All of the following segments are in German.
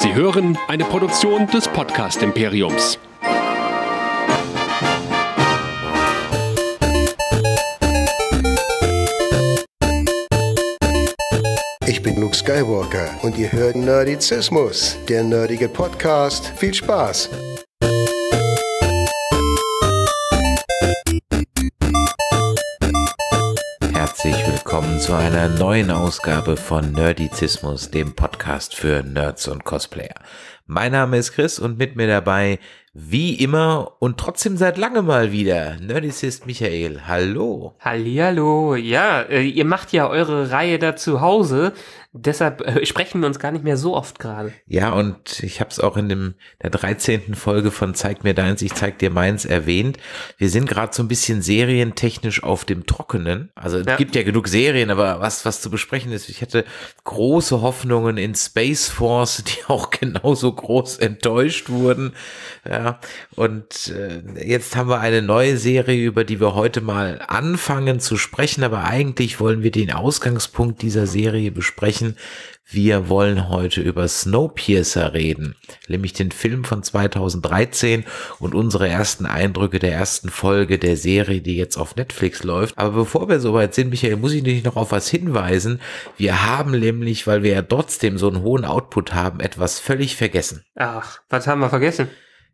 Sie hören eine Produktion des Podcast Imperiums. Ich bin Luke Skywalker und ihr hört Nerdizismus, der nerdige Podcast. Viel Spaß! Zu einer neuen Ausgabe von Nerdizismus, dem Podcast für Nerds und Cosplayer. Mein Name ist Chris und mit mir dabei, wie immer und trotzdem seit langem mal wieder, Nerdicist Michael. Hallo. Hallihallo. Ja, äh, ihr macht ja eure Reihe da zu Hause. Deshalb äh, sprechen wir uns gar nicht mehr so oft gerade. Ja, und ich habe es auch in dem, der 13. Folge von Zeig mir deins, ich zeig dir meins erwähnt. Wir sind gerade so ein bisschen serientechnisch auf dem Trockenen. Also es Ja. gibt ja genug Serien, aber was, was zu besprechen ist, ich hatte große Hoffnungen in Space Force, die auch genauso groß enttäuscht wurden. Ja, und äh, jetzt haben wir eine neue Serie, über die wir heute mal anfangen zu sprechen, aber eigentlich wollen wir den Ausgangspunkt dieser Serie besprechen. Wir wollen heute über Snowpiercer reden, nämlich den Film von 2013 und unsere ersten Eindrücke der ersten Folge der Serie, die jetzt auf Netflix läuft. Aber bevor wir soweit sind, Michael, muss ich dich noch auf was hinweisen. Wir haben nämlich, weil wir ja trotzdem so einen hohen Output haben, etwas völlig vergessen. Ach, was haben wir vergessen?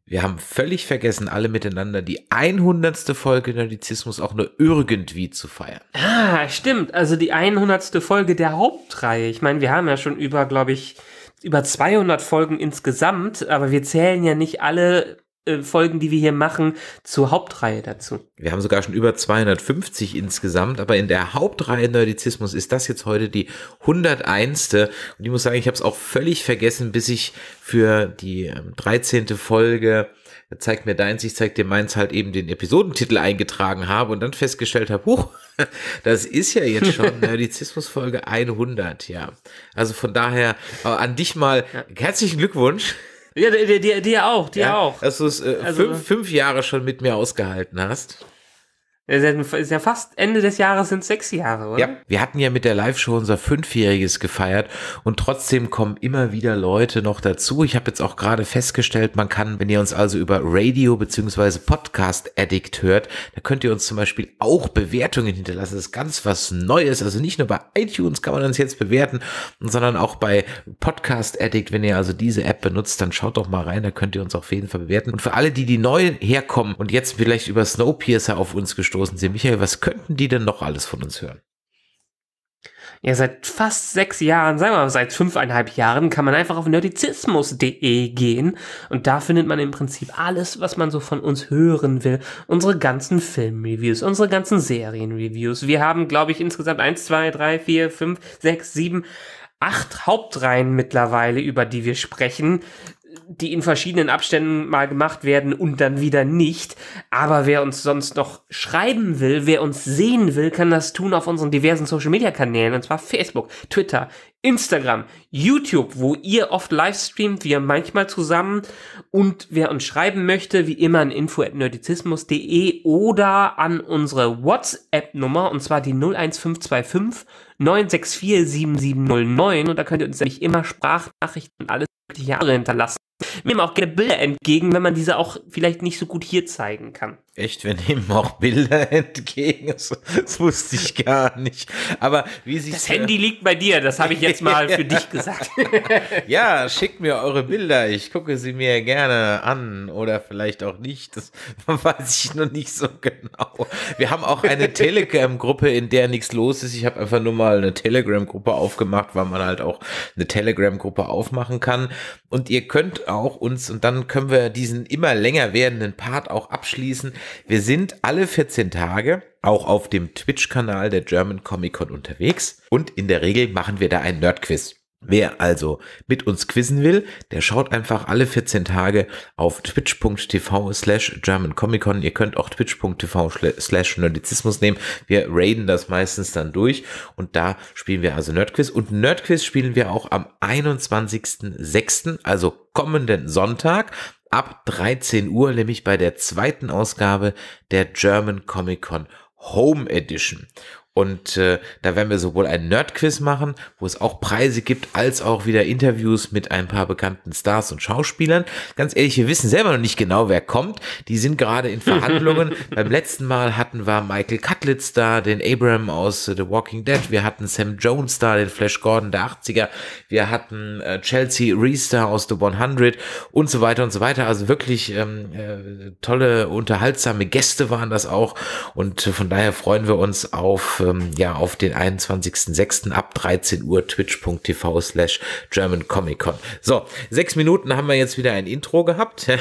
Wir haben völlig vergessen, alle miteinander die 100. Folge Nerdizismus auch nur irgendwie zu feiern. Ah, stimmt. Also die 100. Folge der Hauptreihe. Ich meine, wir haben ja schon über, glaube ich, über 200 Folgen insgesamt, aber wir zählen ja nicht alle Folgen, die wir hier machen, zur Hauptreihe dazu. Wir haben sogar schon über 250 insgesamt, aber in der Hauptreihe Nerdizismus ist das jetzt heute die 101. Und ich muss sagen, ich habe es auch völlig vergessen, bis ich für die ähm, 13. Folge Zeig mir deins, ich zeig dir meins halt eben den Episodentitel eingetragen habe und dann festgestellt habe, huch, das ist ja jetzt schon Nerdizismus Folge 100, ja. Also von daher äh, an dich mal herzlichen Glückwunsch. Ja, dir, dir, dir auch, dir ja, auch. Dass du es äh, Also- fünf, fünf Jahre schon mit mir ausgehalten hast. Ja- ist ja fast Ende des Jahres sind sechs Jahre, oder? Ja, wir hatten ja mit der Live-Show unser Fünfjähriges gefeiert und trotzdem kommen immer wieder Leute noch dazu. Ich habe jetzt auch gerade festgestellt, man kann, wenn ihr uns also über Radio beziehungsweise Podcast Addict hört, da könnt ihr uns zum Beispiel auch Bewertungen hinterlassen. Das ist ganz was Neues. Also nicht nur bei iTunes kann man uns jetzt bewerten, sondern auch bei Podcast Addict. Wenn ihr also diese App benutzt, dann schaut doch mal rein, da könnt ihr uns auf jeden Fall bewerten. Und für alle, die die neu herkommen und jetzt vielleicht über Snowpiercer auf uns gestoßen sind, Michael, was könnten die denn noch alles von uns hören? Ja, seit fast sechs Jahren, sagen wir mal seit fünfeinhalb Jahren, kann man einfach auf nerdizismus.de gehen und da findet man im Prinzip alles, was man so von uns hören will. Unsere ganzen Filmreviews, unsere ganzen Serienreviews. Wir haben, glaube ich, insgesamt eins, zwei, drei, vier, fünf, sechs, sieben, acht Hauptreihen mittlerweile, über die wir sprechen die in verschiedenen Abständen mal gemacht werden und dann wieder nicht. Aber wer uns sonst noch schreiben will, wer uns sehen will, kann das tun auf unseren diversen Social Media Kanälen. Und zwar Facebook, Twitter, Instagram, YouTube, wo ihr oft live streamt, wir manchmal zusammen. Und wer uns schreiben möchte, wie immer an info.nerdizismus.de oder an unsere WhatsApp-Nummer, und zwar die 01525 964 7709. Und da könnt ihr uns nämlich immer Sprachnachrichten und alles mögliche andere hinterlassen. Wir nehmen auch gerne Bilder entgegen, wenn man diese auch vielleicht nicht so gut hier zeigen kann. Echt, wir nehmen auch Bilder entgegen. Das, das wusste ich gar nicht. Aber wie sich Das Handy liegt bei dir, das habe ich jetzt mal für dich gesagt. Ja, schickt mir eure Bilder. Ich gucke sie mir gerne an oder vielleicht auch nicht. Das weiß ich noch nicht so genau. Wir haben auch eine Telegram-Gruppe, in der nichts los ist. Ich habe einfach nur mal eine Telegram-Gruppe aufgemacht, weil man halt auch eine Telegram-Gruppe aufmachen kann. Und ihr könnt auch uns, und dann können wir diesen immer länger werdenden Part auch abschließen. Wir sind alle 14 Tage auch auf dem Twitch-Kanal der German Comic Con unterwegs. Und in der Regel machen wir da ein Nerd-Quiz. Wer also mit uns quizzen will, der schaut einfach alle 14 Tage auf twitch.tv slash germancomiccon. Ihr könnt auch twitch.tv slash nerdizismus nehmen. Wir raiden das meistens dann durch und da spielen wir also Nerdquiz. Und Nerdquiz spielen wir auch am 21.06., also kommenden Sonntag ab 13 Uhr, nämlich bei der zweiten Ausgabe der German Comic Con Home Edition. Und äh, da werden wir sowohl ein Nerdquiz machen, wo es auch Preise gibt, als auch wieder Interviews mit ein paar bekannten Stars und Schauspielern. Ganz ehrlich, wir wissen selber noch nicht genau, wer kommt. Die sind gerade in Verhandlungen. Beim letzten Mal hatten wir Michael Cutlitz da, den Abraham aus The Walking Dead. Wir hatten Sam Jones da, den Flash Gordon der 80er. Wir hatten äh, Chelsea Reese da aus The 100 und so weiter und so weiter. Also wirklich ähm, äh, tolle, unterhaltsame Gäste waren das auch. Und äh, von daher freuen wir uns auf ähm, ja auf den 21.06. ab 13 Uhr twitch.tv slash German Comic Con. So, sechs Minuten haben wir jetzt wieder ein Intro gehabt.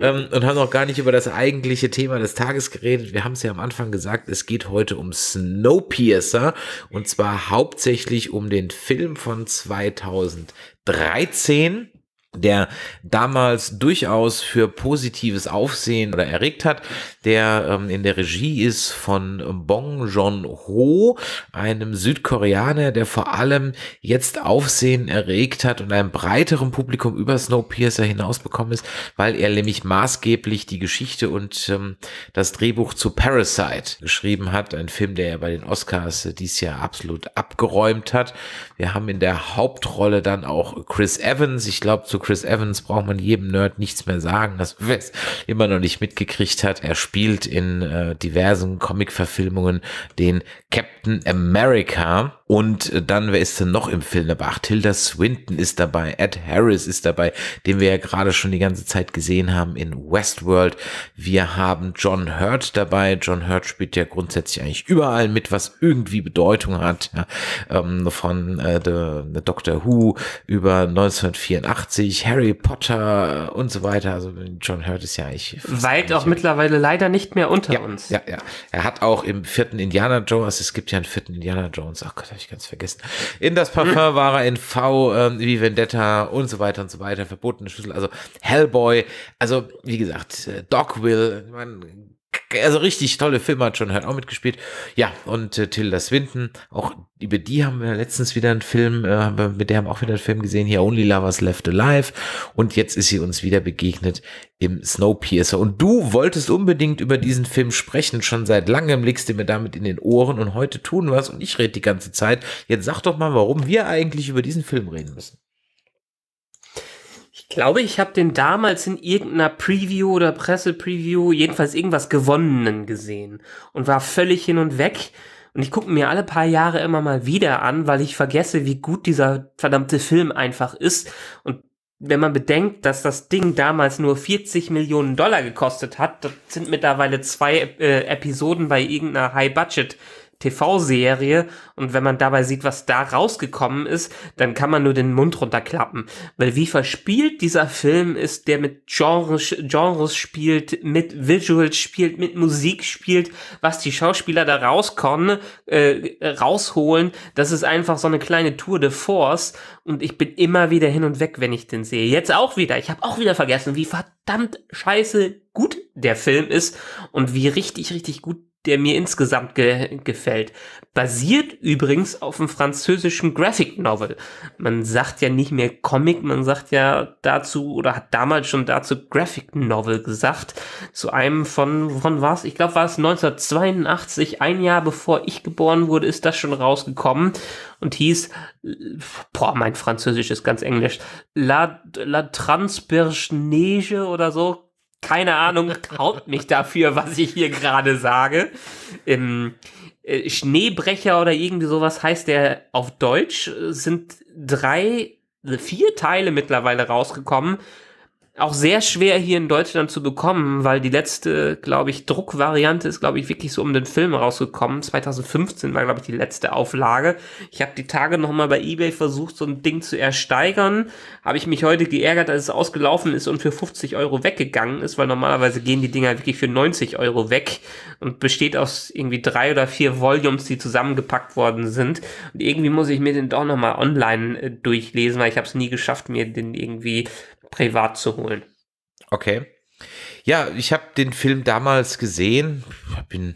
ähm, und haben noch gar nicht über das eigentliche Thema des Tages geredet. Wir haben es ja am Anfang gesagt, es geht heute um Snowpiercer und zwar hauptsächlich um den Film von 2013 der damals durchaus für positives Aufsehen oder erregt hat, der ähm, in der Regie ist von Bong Joon-ho, einem Südkoreaner, der vor allem jetzt Aufsehen erregt hat und einem breiteren Publikum über Snowpiercer hinausbekommen ist, weil er nämlich maßgeblich die Geschichte und ähm, das Drehbuch zu Parasite geschrieben hat, ein Film, der er bei den Oscars äh, dies Jahr absolut abgeräumt hat. Wir haben in der Hauptrolle dann auch Chris Evans, ich glaube zu Chris Evans braucht man jedem Nerd nichts mehr sagen, das wer es immer noch nicht mitgekriegt hat. Er spielt in äh, diversen Comic-Verfilmungen den Captain America. Und äh, dann, wer ist denn noch im Film dabei? Ach, Tilda Swinton ist dabei, Ed Harris ist dabei, den wir ja gerade schon die ganze Zeit gesehen haben in Westworld. Wir haben John Hurt dabei. John Hurt spielt ja grundsätzlich eigentlich überall mit, was irgendwie Bedeutung hat. Ja, ähm, von äh, the, the Doctor Who über 1984, Harry Potter und so weiter. Also John Hurt ist ja eigentlich... Weit auch mittlerweile leider nicht mehr unter ja, uns. Ja, ja. Er hat auch im vierten Indiana Jones, es gibt ja einen vierten Indiana Jones, ach Gott, habe ich ganz vergessen. In das Parfum war er in V, ähm, wie Vendetta und so weiter und so weiter, verbotene Schlüssel, also Hellboy, also wie gesagt, äh, Dogville, man also richtig tolle Filme hat schon halt auch mitgespielt. Ja, und äh, Tilda Swinton, auch über die haben wir letztens wieder einen Film, äh, mit der haben auch wieder einen Film gesehen, hier Only Lovers Left Alive. Und jetzt ist sie uns wieder begegnet im Snowpiercer. Und du wolltest unbedingt über diesen Film sprechen, schon seit langem legst du mir damit in den Ohren und heute tun wir es und ich rede die ganze Zeit. Jetzt sag doch mal, warum wir eigentlich über diesen Film reden müssen. Ich glaube, ich habe den damals in irgendeiner Preview oder Pressepreview, jedenfalls irgendwas gewonnenen gesehen und war völlig hin und weg. Und ich gucke mir alle paar Jahre immer mal wieder an, weil ich vergesse, wie gut dieser verdammte Film einfach ist. Und wenn man bedenkt, dass das Ding damals nur 40 Millionen Dollar gekostet hat, das sind mittlerweile zwei äh, Episoden bei irgendeiner High-Budget- TV-Serie und wenn man dabei sieht, was da rausgekommen ist, dann kann man nur den Mund runterklappen. Weil wie verspielt dieser Film ist, der mit Genres, Genres spielt, mit Visuals spielt, mit Musik spielt, was die Schauspieler da rauskommen, äh, rausholen, das ist einfach so eine kleine Tour de Force und ich bin immer wieder hin und weg, wenn ich den sehe. Jetzt auch wieder. Ich habe auch wieder vergessen, wie verdammt scheiße gut der Film ist und wie richtig, richtig gut der mir insgesamt ge gefällt. Basiert übrigens auf einem französischen Graphic Novel. Man sagt ja nicht mehr Comic, man sagt ja dazu oder hat damals schon dazu Graphic Novel gesagt. Zu einem von, von was? Ich glaube, war es 1982, ein Jahr bevor ich geboren wurde, ist das schon rausgekommen und hieß, boah, mein Französisch ist ganz englisch, La, La Transperge oder so, keine Ahnung, haut mich dafür, was ich hier gerade sage. Ähm, äh, Schneebrecher oder irgendwie sowas heißt der auf Deutsch. Sind drei, vier Teile mittlerweile rausgekommen auch sehr schwer hier in Deutschland zu bekommen, weil die letzte, glaube ich, Druckvariante ist, glaube ich, wirklich so um den Film rausgekommen. 2015 war, glaube ich, die letzte Auflage. Ich habe die Tage nochmal bei eBay versucht, so ein Ding zu ersteigern. Habe ich mich heute geärgert, als es ausgelaufen ist und für 50 Euro weggegangen ist, weil normalerweise gehen die Dinger wirklich für 90 Euro weg und besteht aus irgendwie drei oder vier Volumes, die zusammengepackt worden sind. Und irgendwie muss ich mir den doch nochmal online äh, durchlesen, weil ich habe es nie geschafft, mir den irgendwie privat zu holen. Okay. Ja, ich habe den Film damals gesehen. Ich hab ihn,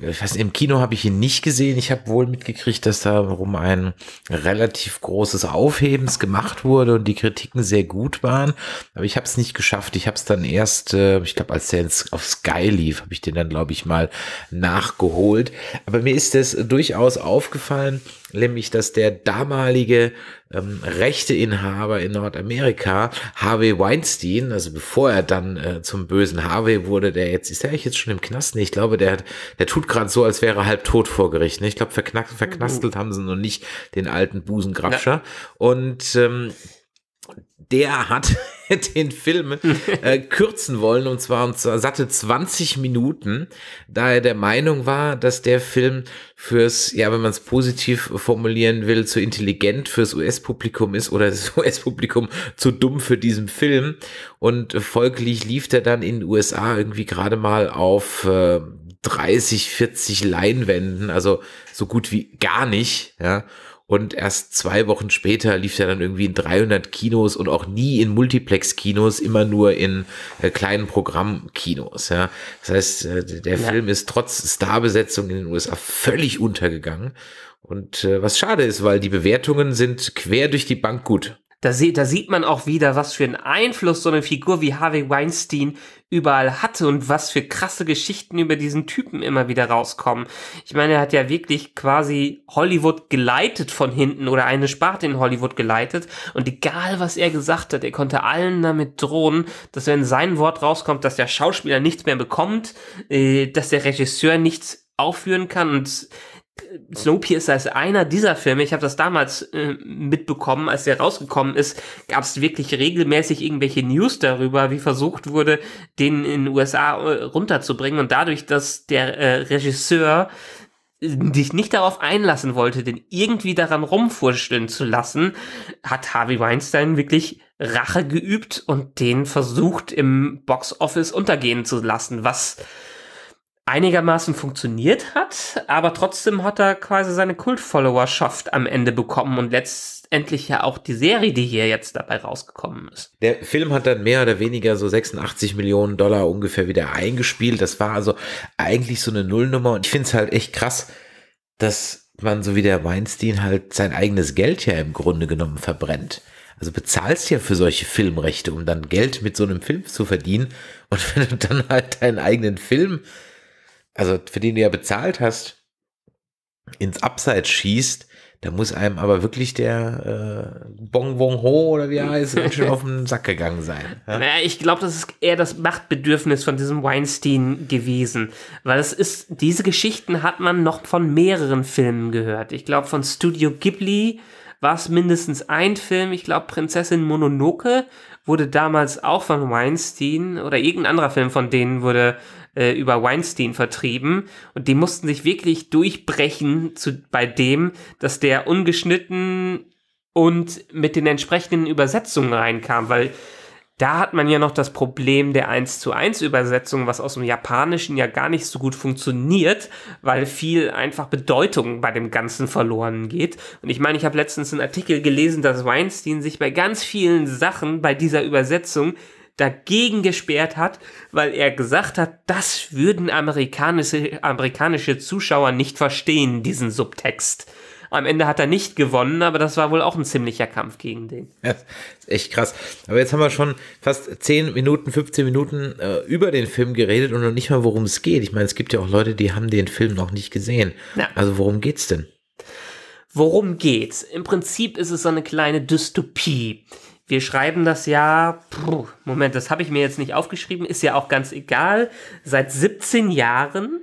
ich weiß, im Kino habe ich ihn nicht gesehen. Ich habe wohl mitgekriegt, dass darum ein relativ großes Aufhebens gemacht wurde und die Kritiken sehr gut waren. Aber ich habe es nicht geschafft. Ich habe es dann erst, äh, ich glaube, als der auf Sky lief, habe ich den dann, glaube ich, mal nachgeholt. Aber mir ist es durchaus aufgefallen, nämlich dass der damalige ähm, Rechteinhaber in Nordamerika, Harvey Weinstein, also bevor er dann äh, zum bösen Harvey wurde, der jetzt, ist der eigentlich jetzt schon im Knast? Nee, ich glaube, der, der tut gerade so, als wäre er halb tot vor Gericht. Ne? Ich glaube, verknastelt haben sie noch nicht den alten Busengrabscher. Ja. Und ähm, der hat den Film äh, kürzen wollen und zwar um satte 20 Minuten, da er der Meinung war, dass der Film fürs, ja, wenn man es positiv formulieren will, zu intelligent fürs US-Publikum ist oder das US-Publikum zu dumm für diesen Film und folglich lief der dann in den USA irgendwie gerade mal auf äh, 30, 40 Leinwänden, also so gut wie gar nicht, ja. Und erst zwei Wochen später lief er dann irgendwie in 300 Kinos und auch nie in Multiplex-Kinos, immer nur in äh, kleinen Programmkinos. Ja. Das heißt, äh, der ja. Film ist trotz Starbesetzung in den USA völlig untergegangen. Und äh, was schade ist, weil die Bewertungen sind quer durch die Bank gut. Da, sie, da sieht man auch wieder, was für einen Einfluss so eine Figur wie Harvey Weinstein überall hatte und was für krasse Geschichten über diesen Typen immer wieder rauskommen. Ich meine, er hat ja wirklich quasi Hollywood geleitet von hinten oder eine Sparte in Hollywood geleitet und egal was er gesagt hat, er konnte allen damit drohen, dass wenn sein Wort rauskommt, dass der Schauspieler nichts mehr bekommt, äh, dass der Regisseur nichts aufführen kann und Snowpiercer ist einer dieser Filme. Ich habe das damals äh, mitbekommen, als der rausgekommen ist, gab es wirklich regelmäßig irgendwelche News darüber, wie versucht wurde, den in den USA äh, runterzubringen. Und dadurch, dass der äh, Regisseur sich nicht darauf einlassen wollte, den irgendwie daran rumfurschteln zu lassen, hat Harvey Weinstein wirklich Rache geübt und den versucht im Box Office untergehen zu lassen, was einigermaßen funktioniert hat, aber trotzdem hat er quasi seine Kult-Followerschaft am Ende bekommen und letztendlich ja auch die Serie, die hier jetzt dabei rausgekommen ist. Der Film hat dann mehr oder weniger so 86 Millionen Dollar ungefähr wieder eingespielt. Das war also eigentlich so eine Nullnummer und ich finde es halt echt krass, dass man so wie der Weinstein halt sein eigenes Geld ja im Grunde genommen verbrennt. Also bezahlst ja für solche Filmrechte, um dann Geld mit so einem Film zu verdienen. Und wenn du dann halt deinen eigenen Film also für den du ja bezahlt hast, ins Abseits schießt, da muss einem aber wirklich der äh, Bong Bong Ho oder wie er heißt, ganz schön auf den Sack gegangen sein. Ja? Naja, ich glaube, das ist eher das Machtbedürfnis von diesem Weinstein gewesen. Weil es ist, diese Geschichten hat man noch von mehreren Filmen gehört. Ich glaube, von Studio Ghibli war es mindestens ein Film. Ich glaube, Prinzessin Mononoke wurde damals auch von Weinstein oder irgendein anderer Film von denen wurde äh, über Weinstein vertrieben und die mussten sich wirklich durchbrechen zu, bei dem, dass der ungeschnitten und mit den entsprechenden Übersetzungen reinkam, weil da hat man ja noch das Problem der 1 zu 1 Übersetzung, was aus dem Japanischen ja gar nicht so gut funktioniert, weil viel einfach Bedeutung bei dem Ganzen verloren geht. Und ich meine, ich habe letztens einen Artikel gelesen, dass Weinstein sich bei ganz vielen Sachen bei dieser Übersetzung dagegen gesperrt hat, weil er gesagt hat, das würden amerikanische, amerikanische Zuschauer nicht verstehen, diesen Subtext. Am Ende hat er nicht gewonnen, aber das war wohl auch ein ziemlicher Kampf gegen den. Ja, ist echt krass. Aber jetzt haben wir schon fast 10 Minuten, 15 Minuten äh, über den Film geredet und noch nicht mal, worum es geht. Ich meine, es gibt ja auch Leute, die haben den Film noch nicht gesehen. Ja. Also worum geht's denn? Worum geht's? Im Prinzip ist es so eine kleine Dystopie. Wir schreiben das Jahr, puh, Moment, das habe ich mir jetzt nicht aufgeschrieben, ist ja auch ganz egal. Seit 17 Jahren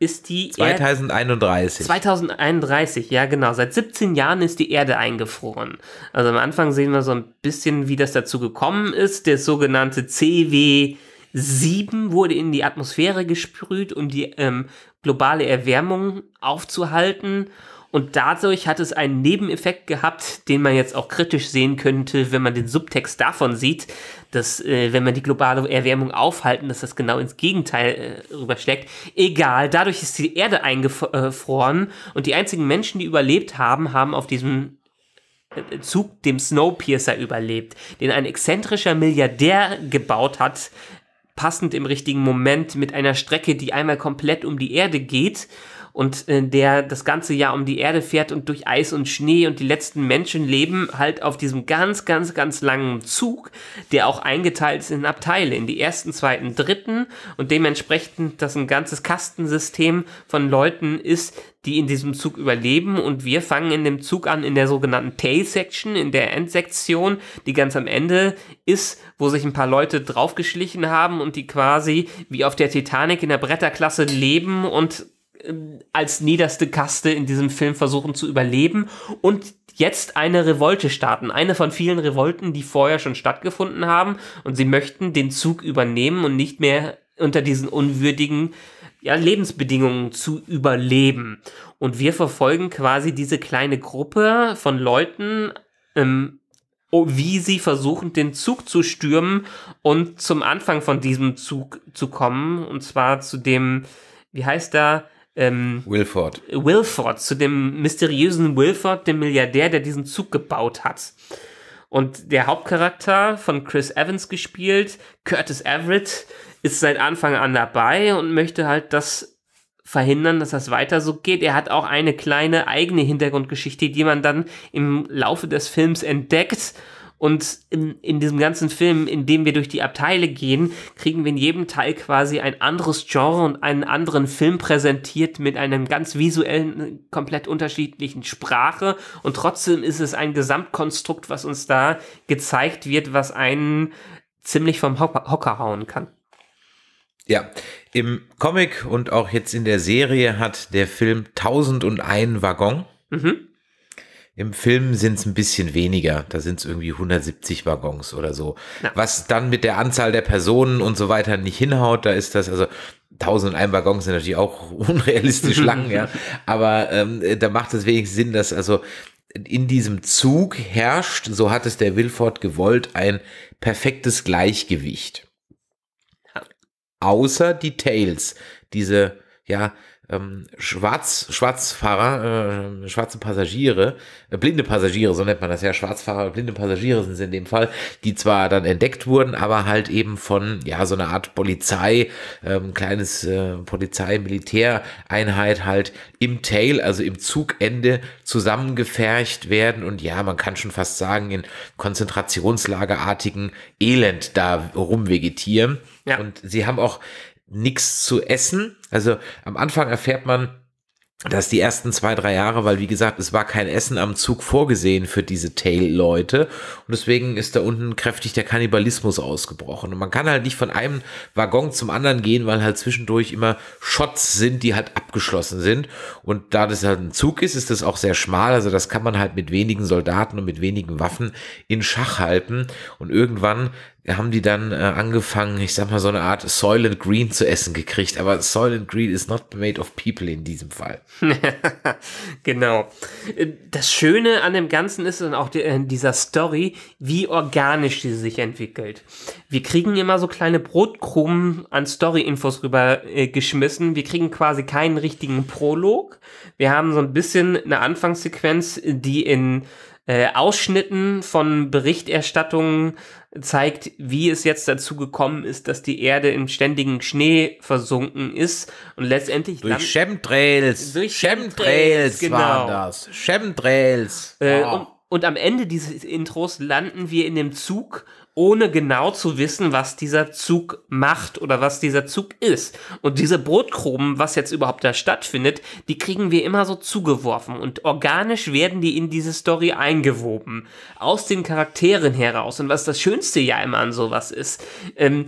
ist die 2031. Erde 2031, ja genau. Seit 17 Jahren ist die Erde eingefroren. Also am Anfang sehen wir so ein bisschen, wie das dazu gekommen ist. Der sogenannte CW 7 wurde in die Atmosphäre gesprüht, um die ähm, globale Erwärmung aufzuhalten. Und dadurch hat es einen Nebeneffekt gehabt, den man jetzt auch kritisch sehen könnte, wenn man den Subtext davon sieht, dass äh, wenn man die globale Erwärmung aufhalten, dass das genau ins Gegenteil äh, rüberschlägt. Egal, dadurch ist die Erde eingefroren und die einzigen Menschen, die überlebt haben, haben auf diesem äh, Zug dem Snowpiercer überlebt, den ein exzentrischer Milliardär gebaut hat, passend im richtigen Moment mit einer Strecke, die einmal komplett um die Erde geht und äh, der das ganze Jahr um die Erde fährt und durch Eis und Schnee und die letzten Menschen leben halt auf diesem ganz, ganz, ganz langen Zug, der auch eingeteilt ist in Abteile, in die ersten, zweiten, dritten. Und dementsprechend das ein ganzes Kastensystem von Leuten ist, die in diesem Zug überleben. Und wir fangen in dem Zug an in der sogenannten Tail Section, in der Endsektion, die ganz am Ende ist, wo sich ein paar Leute draufgeschlichen haben und die quasi wie auf der Titanic in der Bretterklasse leben und als niederste Kaste in diesem Film versuchen zu überleben und jetzt eine Revolte starten. Eine von vielen Revolten, die vorher schon stattgefunden haben und sie möchten den Zug übernehmen und nicht mehr unter diesen unwürdigen ja, Lebensbedingungen zu überleben. Und wir verfolgen quasi diese kleine Gruppe von Leuten, ähm, wie sie versuchen, den Zug zu stürmen und zum Anfang von diesem Zug zu kommen. Und zwar zu dem, wie heißt da, ähm, Wilford. Wilford, zu dem mysteriösen Wilford, dem Milliardär, der diesen Zug gebaut hat. Und der Hauptcharakter von Chris Evans gespielt, Curtis Everett, ist seit Anfang an dabei und möchte halt das verhindern, dass das weiter so geht. Er hat auch eine kleine eigene Hintergrundgeschichte, die man dann im Laufe des Films entdeckt und in, in diesem ganzen Film, in dem wir durch die Abteile gehen, kriegen wir in jedem Teil quasi ein anderes Genre und einen anderen Film präsentiert mit einem ganz visuellen, komplett unterschiedlichen Sprache. Und trotzdem ist es ein Gesamtkonstrukt, was uns da gezeigt wird, was einen ziemlich vom Hocker hauen kann. Ja, im Comic und auch jetzt in der Serie hat der Film 1001 Waggon. Mhm. Im Film sind es ein bisschen weniger. Da sind es irgendwie 170 Waggons oder so. Ja. Was dann mit der Anzahl der Personen und so weiter nicht hinhaut, da ist das, also 1001 Waggons sind natürlich auch unrealistisch lang, ja. Aber ähm, da macht es wenigstens Sinn, dass also in diesem Zug herrscht, so hat es der Wilford gewollt, ein perfektes Gleichgewicht. Außer die Tails, diese, ja, ähm, Schwarz, Schwarzfahrer, äh, schwarze Passagiere, äh, blinde Passagiere, so nennt man das ja, Schwarzfahrer, blinde Passagiere sind es in dem Fall, die zwar dann entdeckt wurden, aber halt eben von, ja, so einer Art Polizei, ähm, kleines äh, Polizei-Militäreinheit halt im Tail, also im Zugende zusammengefercht werden und ja, man kann schon fast sagen, in Konzentrationslagerartigen Elend da rumvegetieren. Ja. Und sie haben auch nichts zu essen. Also am Anfang erfährt man, dass die ersten zwei, drei Jahre, weil wie gesagt, es war kein Essen am Zug vorgesehen für diese Tail-Leute. Und deswegen ist da unten kräftig der Kannibalismus ausgebrochen. Und man kann halt nicht von einem Waggon zum anderen gehen, weil halt zwischendurch immer Shots sind, die halt abgeschlossen sind. Und da das halt ein Zug ist, ist das auch sehr schmal, also das kann man halt mit wenigen Soldaten und mit wenigen Waffen in Schach halten. Und irgendwann haben die dann äh, angefangen, ich sag mal, so eine Art Soylent Green zu essen gekriegt. Aber Soylent Green is not made of people in diesem Fall. genau. Das Schöne an dem Ganzen ist dann auch die, äh, dieser Story, wie organisch sie sich entwickelt. Wir kriegen immer so kleine Brotkrumen an Story-Infos rüber äh, geschmissen. Wir kriegen quasi keinen richtigen Prolog. Wir haben so ein bisschen eine Anfangssequenz, die in äh, Ausschnitten von Berichterstattungen zeigt, wie es jetzt dazu gekommen ist, dass die Erde im ständigen Schnee versunken ist und letztendlich durch Chemtrails, durch Chemtrails, Chemtrails genau. waren das, Chemtrails. Äh, und, und am Ende dieses Intros landen wir in dem Zug ohne genau zu wissen, was dieser Zug macht oder was dieser Zug ist. Und diese Brotkrumen, was jetzt überhaupt da stattfindet, die kriegen wir immer so zugeworfen und organisch werden die in diese Story eingewoben. Aus den Charakteren heraus. Und was das Schönste ja immer an sowas ist, ähm,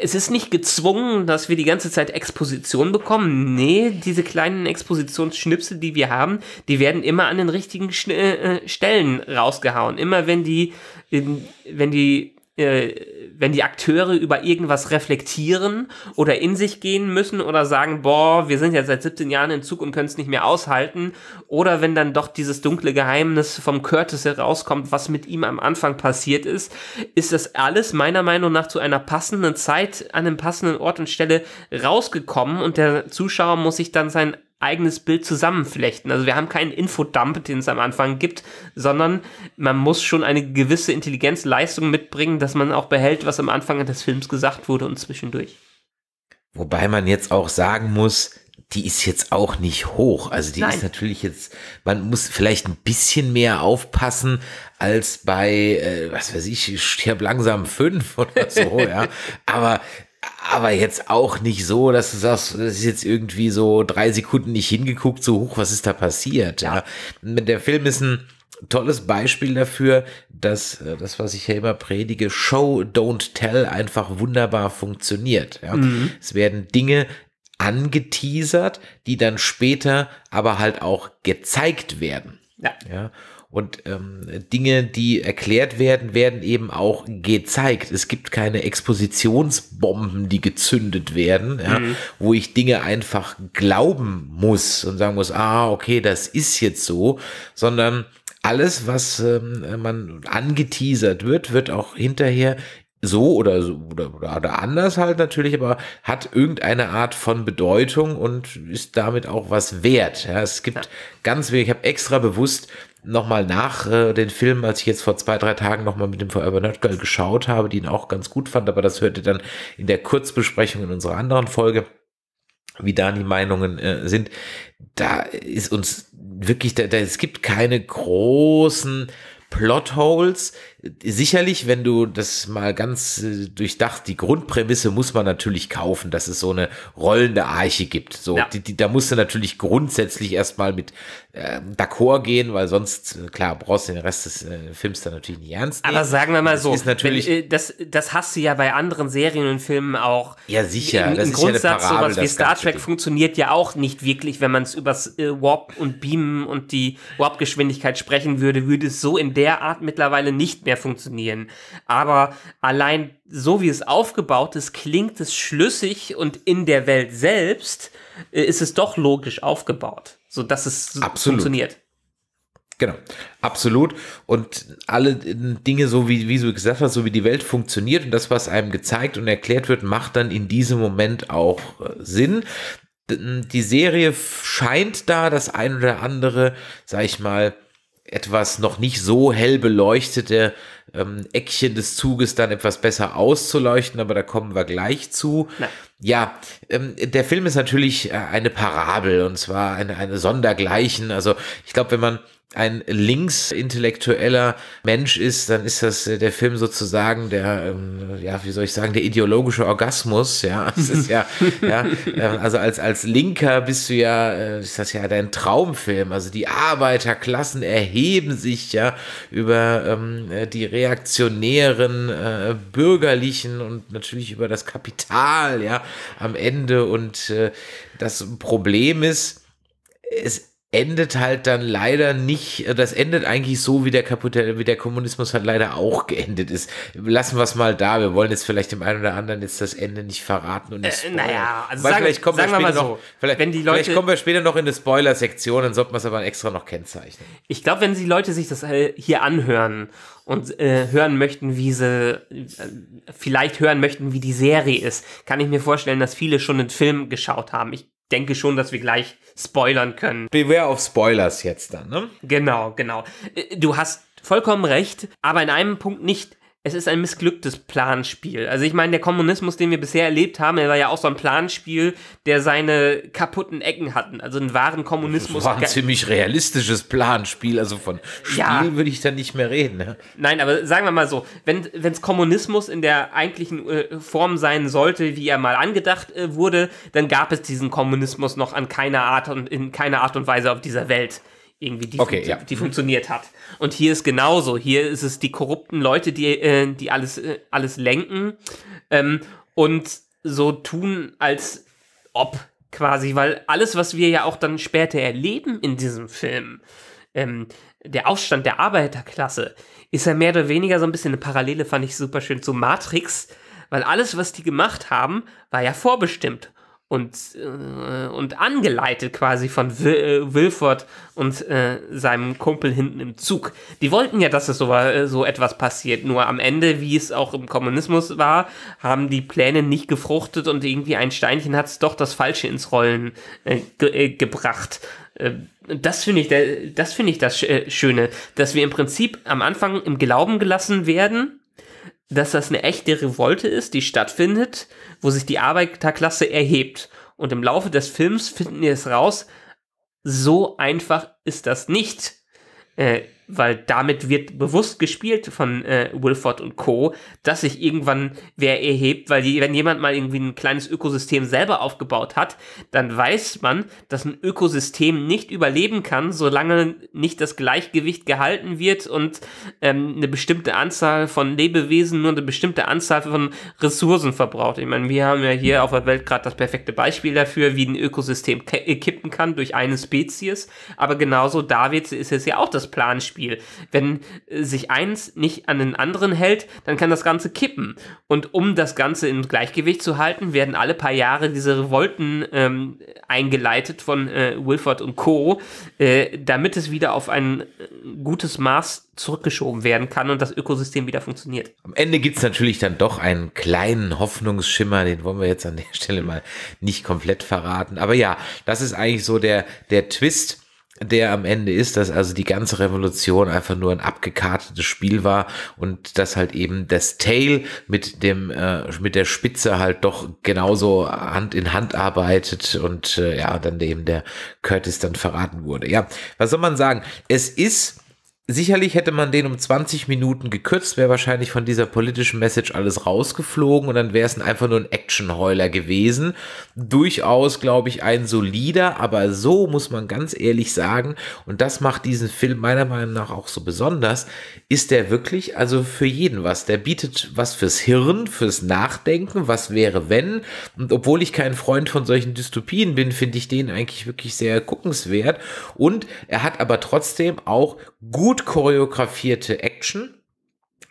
es ist nicht gezwungen, dass wir die ganze Zeit Exposition bekommen. Nee, diese kleinen Expositionsschnipsel, die wir haben, die werden immer an den richtigen Schn äh, Stellen rausgehauen. Immer wenn die, wenn die äh, wenn die Akteure über irgendwas reflektieren oder in sich gehen müssen oder sagen, boah, wir sind ja seit 17 Jahren im Zug und können es nicht mehr aushalten. Oder wenn dann doch dieses dunkle Geheimnis vom Curtis herauskommt, was mit ihm am Anfang passiert ist, ist das alles meiner Meinung nach zu einer passenden Zeit an einem passenden Ort und Stelle rausgekommen und der Zuschauer muss sich dann sein eigenes Bild zusammenflechten. Also wir haben keinen Infodump, den es am Anfang gibt, sondern man muss schon eine gewisse Intelligenzleistung mitbringen, dass man auch behält, was am Anfang des Films gesagt wurde und zwischendurch. Wobei man jetzt auch sagen muss, die ist jetzt auch nicht hoch. Also die Nein. ist natürlich jetzt, man muss vielleicht ein bisschen mehr aufpassen als bei, äh, was weiß ich, stirb langsam fünf oder so, ja. Aber aber jetzt auch nicht so, dass du sagst, das ist jetzt irgendwie so drei Sekunden nicht hingeguckt, so hoch, was ist da passiert? Ja. Der Film ist ein tolles Beispiel dafür, dass äh, das, was ich ja immer predige, Show, don't tell, einfach wunderbar funktioniert. Ja. Es werden Dinge angeteasert, die dann später aber halt auch gezeigt werden. Ja. Ja. Und ähm, Dinge, die erklärt werden, werden eben auch gezeigt. Es gibt keine Expositionsbomben, die gezündet werden, ja, wo ich Dinge einfach glauben muss und sagen muss, ah, okay, das ist jetzt so, sondern alles, was ähm, man angeteasert wird, wird auch hinterher so oder so oder, oder, anders halt natürlich, aber hat irgendeine Art von Bedeutung und ist damit auch was wert. Ja, es gibt ganz wenig, ich habe extra bewusst nochmal nach äh, den Film, als ich jetzt vor zwei, drei Tagen nochmal mit dem Forever Nerd Girl geschaut habe, die ihn auch ganz gut fand, aber das hört ihr dann in der Kurzbesprechung in unserer anderen Folge wie da die Meinungen äh, sind, da ist uns wirklich, da, da, es gibt keine großen Plotholes. Sicherlich, wenn du das mal ganz äh, durchdacht, die Grundprämisse muss man natürlich kaufen, dass es so eine rollende Arche gibt. So, Ja. die, die, da musst du natürlich grundsätzlich erstmal mit äh, d'accord gehen, weil sonst, äh, klar, brauchst du den Rest des äh, Films dann natürlich nicht ernst nehmen. Aber sagen wir mal Das so, ist natürlich, wenn, äh, das, das hast du ja bei anderen Serien und Filmen auch. Ja, sicher, Im, das im ist ja Grundsatz, Parabel, sowas wie Star Trek Ding. funktioniert ja auch nicht wirklich, wenn man es übers äh, Warp und Beamen und die Warp-Geschwindigkeit sprechen würde, würde es so in der Art mittlerweile nicht mehr funktionieren. Aber allein so wie es aufgebaut ist, klingt es schlüssig und in der Welt selbst äh, ist es doch logisch aufgebaut, so dass es so Absolut. funktioniert. Genau, absolut. Und alle Dinge, so wie, wie du gesagt hast, so wie die Welt funktioniert und das, was einem gezeigt und erklärt wird, macht dann in diesem Moment auch äh, Sinn. Die Serie scheint da das ein oder andere, sag ich mal, etwas noch nicht so hell beleuchtete ähm, Eckchen des Zuges dann etwas besser auszuleuchten, aber da kommen wir gleich zu. Na. Ja, ähm, der Film ist natürlich äh, eine Parabel und zwar eine, eine Sondergleichen. Also ich glaube, wenn man ein linksintellektueller Mensch ist, dann ist das äh, der Film sozusagen der, ähm, ja, wie soll ich sagen, der ideologische Orgasmus, ja. Es ist ja, ja, äh, also als, als Linker bist du ja, äh, ist das ja dein Traumfilm. Also die Arbeiterklassen erheben sich ja über ähm, äh, die reaktionären, äh, bürgerlichen und natürlich über das Kapital, ja, am Ende. Und äh, das Problem ist, es endet halt dann leider nicht, das endet eigentlich so, wie der Kapital, wie der Kommunismus halt leider auch geendet ist. Lassen wir es mal da. Wir wollen jetzt vielleicht dem einen oder anderen jetzt das Ende nicht verraten und nicht Äh, naja, also sagen- vielleicht kommen wir sagen wir später mal noch, so, vielleicht, wenn die vielleicht Leute- kommen wir später noch in eine Spoiler-Sektion, dann sollten wir es aber extra noch kennzeichnen. Ich glaube, wenn die Leute sich das äh, hier anhören und äh, hören möchten, wie sie äh, vielleicht hören möchten, wie die Serie ist, kann ich mir vorstellen, dass viele schon den Film geschaut haben. Ich denke schon, dass wir gleich spoilern können. Beware of Spoilers jetzt dann, ne? Genau, genau. Äh, Du hast vollkommen recht, aber in einem Punkt nicht. Es ist ein missglücktes Planspiel. Also ich meine, der Kommunismus, den wir bisher erlebt haben, er war ja auch so ein Planspiel, der seine kaputten Ecken hatten. Also einen wahren Kommunismus. Das war ein ziemlich realistisches Planspiel, also von Spiel Ja. würde ich da nicht mehr reden. Ne? Nein, aber sagen wir mal so, wenn es Kommunismus in der eigentlichen äh, Form sein sollte, wie er mal angedacht äh, wurde, dann gab es diesen Kommunismus noch an keiner Art und in keiner Art und Weise auf dieser Welt irgendwie, die, Okay, ja. die funktioniert hat. Und hier ist genauso. Hier ist es die korrupten Leute, die, äh, die alles, äh, alles lenken ähm, und so tun, als ob quasi, weil alles, was wir ja auch dann später erleben in diesem Film, ähm, der Aufstand der Arbeiterklasse, ist ja mehr oder weniger so ein bisschen eine Parallele, fand ich super schön zu Matrix, weil alles, was die gemacht haben, war ja vorbestimmt. Und, äh, und angeleitet quasi von Wil äh, Wilford und äh, seinem Kumpel hinten im Zug. Die wollten ja, dass es so, äh, so etwas passiert, nur am Ende, wie es auch im Kommunismus war, haben die Pläne nicht gefruchtet und irgendwie ein Steinchen hat es doch das Falsche ins Rollen äh, ge äh, gebracht. Das finde ich, das finde ich das Schöne, dass wir im Prinzip am Anfang im Glauben gelassen werden, dass das eine echte Revolte ist, die stattfindet, wo sich die Arbeiterklasse erhebt. Und im Laufe des Films finden wir es raus, so einfach ist das nicht. Äh, weil damit wird bewusst gespielt von äh, Wilford und Co., dass sich irgendwann wer erhebt, weil die, wenn jemand mal irgendwie ein kleines Ökosystem selber aufgebaut hat, dann weiß man, dass ein Ökosystem nicht überleben kann, solange nicht das Gleichgewicht gehalten wird und ähm, eine bestimmte Anzahl von Lebewesen nur eine bestimmte Anzahl von Ressourcen verbraucht. Ich meine, wir haben ja hier auf der Welt gerade das perfekte Beispiel dafür, wie ein Ökosystem kippen kann durch eine Spezies, aber genauso da wird, ist es ja auch das Planspiel Spiel. Wenn äh, sich eins nicht an den anderen hält, dann kann das Ganze kippen. Und um das Ganze im Gleichgewicht zu halten, werden alle paar Jahre diese Revolten ähm, eingeleitet von äh, Wilford und Co., äh, damit es wieder auf ein äh, gutes Maß zurückgeschoben werden kann und das Ökosystem wieder funktioniert. Am Ende gibt es natürlich dann doch einen kleinen Hoffnungsschimmer, den wollen wir jetzt an der Stelle mal nicht komplett verraten. Aber ja, das ist eigentlich so der, der Twist der am Ende ist, dass also die ganze Revolution einfach nur ein abgekartetes Spiel war und dass halt eben das Tail mit dem äh, mit der Spitze halt doch genauso Hand in Hand arbeitet und äh, ja dann eben der Curtis dann verraten wurde. Ja, was soll man sagen? Es ist Sicherlich hätte man den um 20 Minuten gekürzt, wäre wahrscheinlich von dieser politischen Message alles rausgeflogen und dann wäre es einfach nur ein Actionheuler gewesen. Durchaus, glaube ich, ein solider, aber so muss man ganz ehrlich sagen, und das macht diesen Film meiner Meinung nach auch so besonders, ist der wirklich also für jeden was. Der bietet was fürs Hirn, fürs Nachdenken, was wäre wenn. Und obwohl ich kein Freund von solchen Dystopien bin, finde ich den eigentlich wirklich sehr guckenswert. Und er hat aber trotzdem auch gut gut choreografierte Action.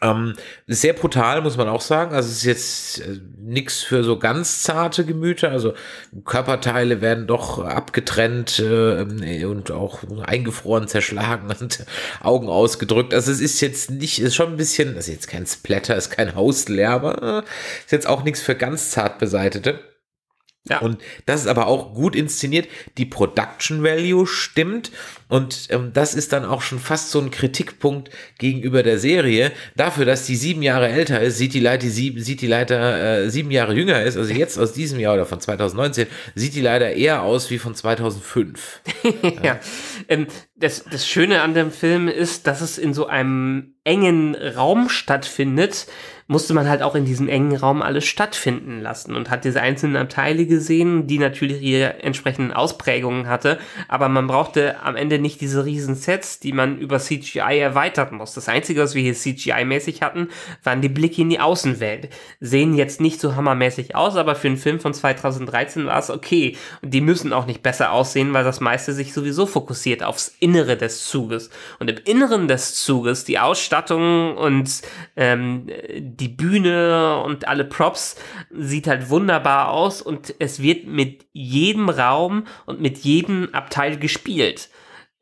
Ähm, sehr brutal, muss man auch sagen. Also es ist jetzt äh, nichts für so ganz zarte Gemüter. Also Körperteile werden doch abgetrennt äh, und auch eingefroren, zerschlagen und Augen ausgedrückt. Also es ist jetzt nicht, ist schon ein bisschen, das ist jetzt kein Splatter, ist kein Hauslärmer, ist jetzt auch nichts für ganz zart beseitete. Ja. Und das ist aber auch gut inszeniert. Die Production Value stimmt. Und ähm, das ist dann auch schon fast so ein Kritikpunkt gegenüber der Serie. Dafür, dass die sieben Jahre älter ist, sieht die Leiter, sieben, sieht die Leiter äh, sieben Jahre jünger ist. Also jetzt aus diesem Jahr oder von 2019 sieht die leider eher aus wie von 2005. ja. Ähm, das, das Schöne an dem Film ist, dass es in so einem engen Raum stattfindet musste man halt auch in diesem engen Raum alles stattfinden lassen und hat diese einzelnen Abteile gesehen, die natürlich ihre entsprechenden Ausprägungen hatte, aber man brauchte am Ende nicht diese riesen Sets, die man über CGI erweitern muss. Das Einzige, was wir hier CGI-mäßig hatten, waren die Blicke in die Außenwelt. Sehen jetzt nicht so hammermäßig aus, aber für einen Film von 2013 war es okay. Und die müssen auch nicht besser aussehen, weil das meiste sich sowieso fokussiert aufs Innere des Zuges. Und im Inneren des Zuges, die Ausstattung und ähm, die Bühne und alle Props sieht halt wunderbar aus und es wird mit jedem Raum und mit jedem Abteil gespielt.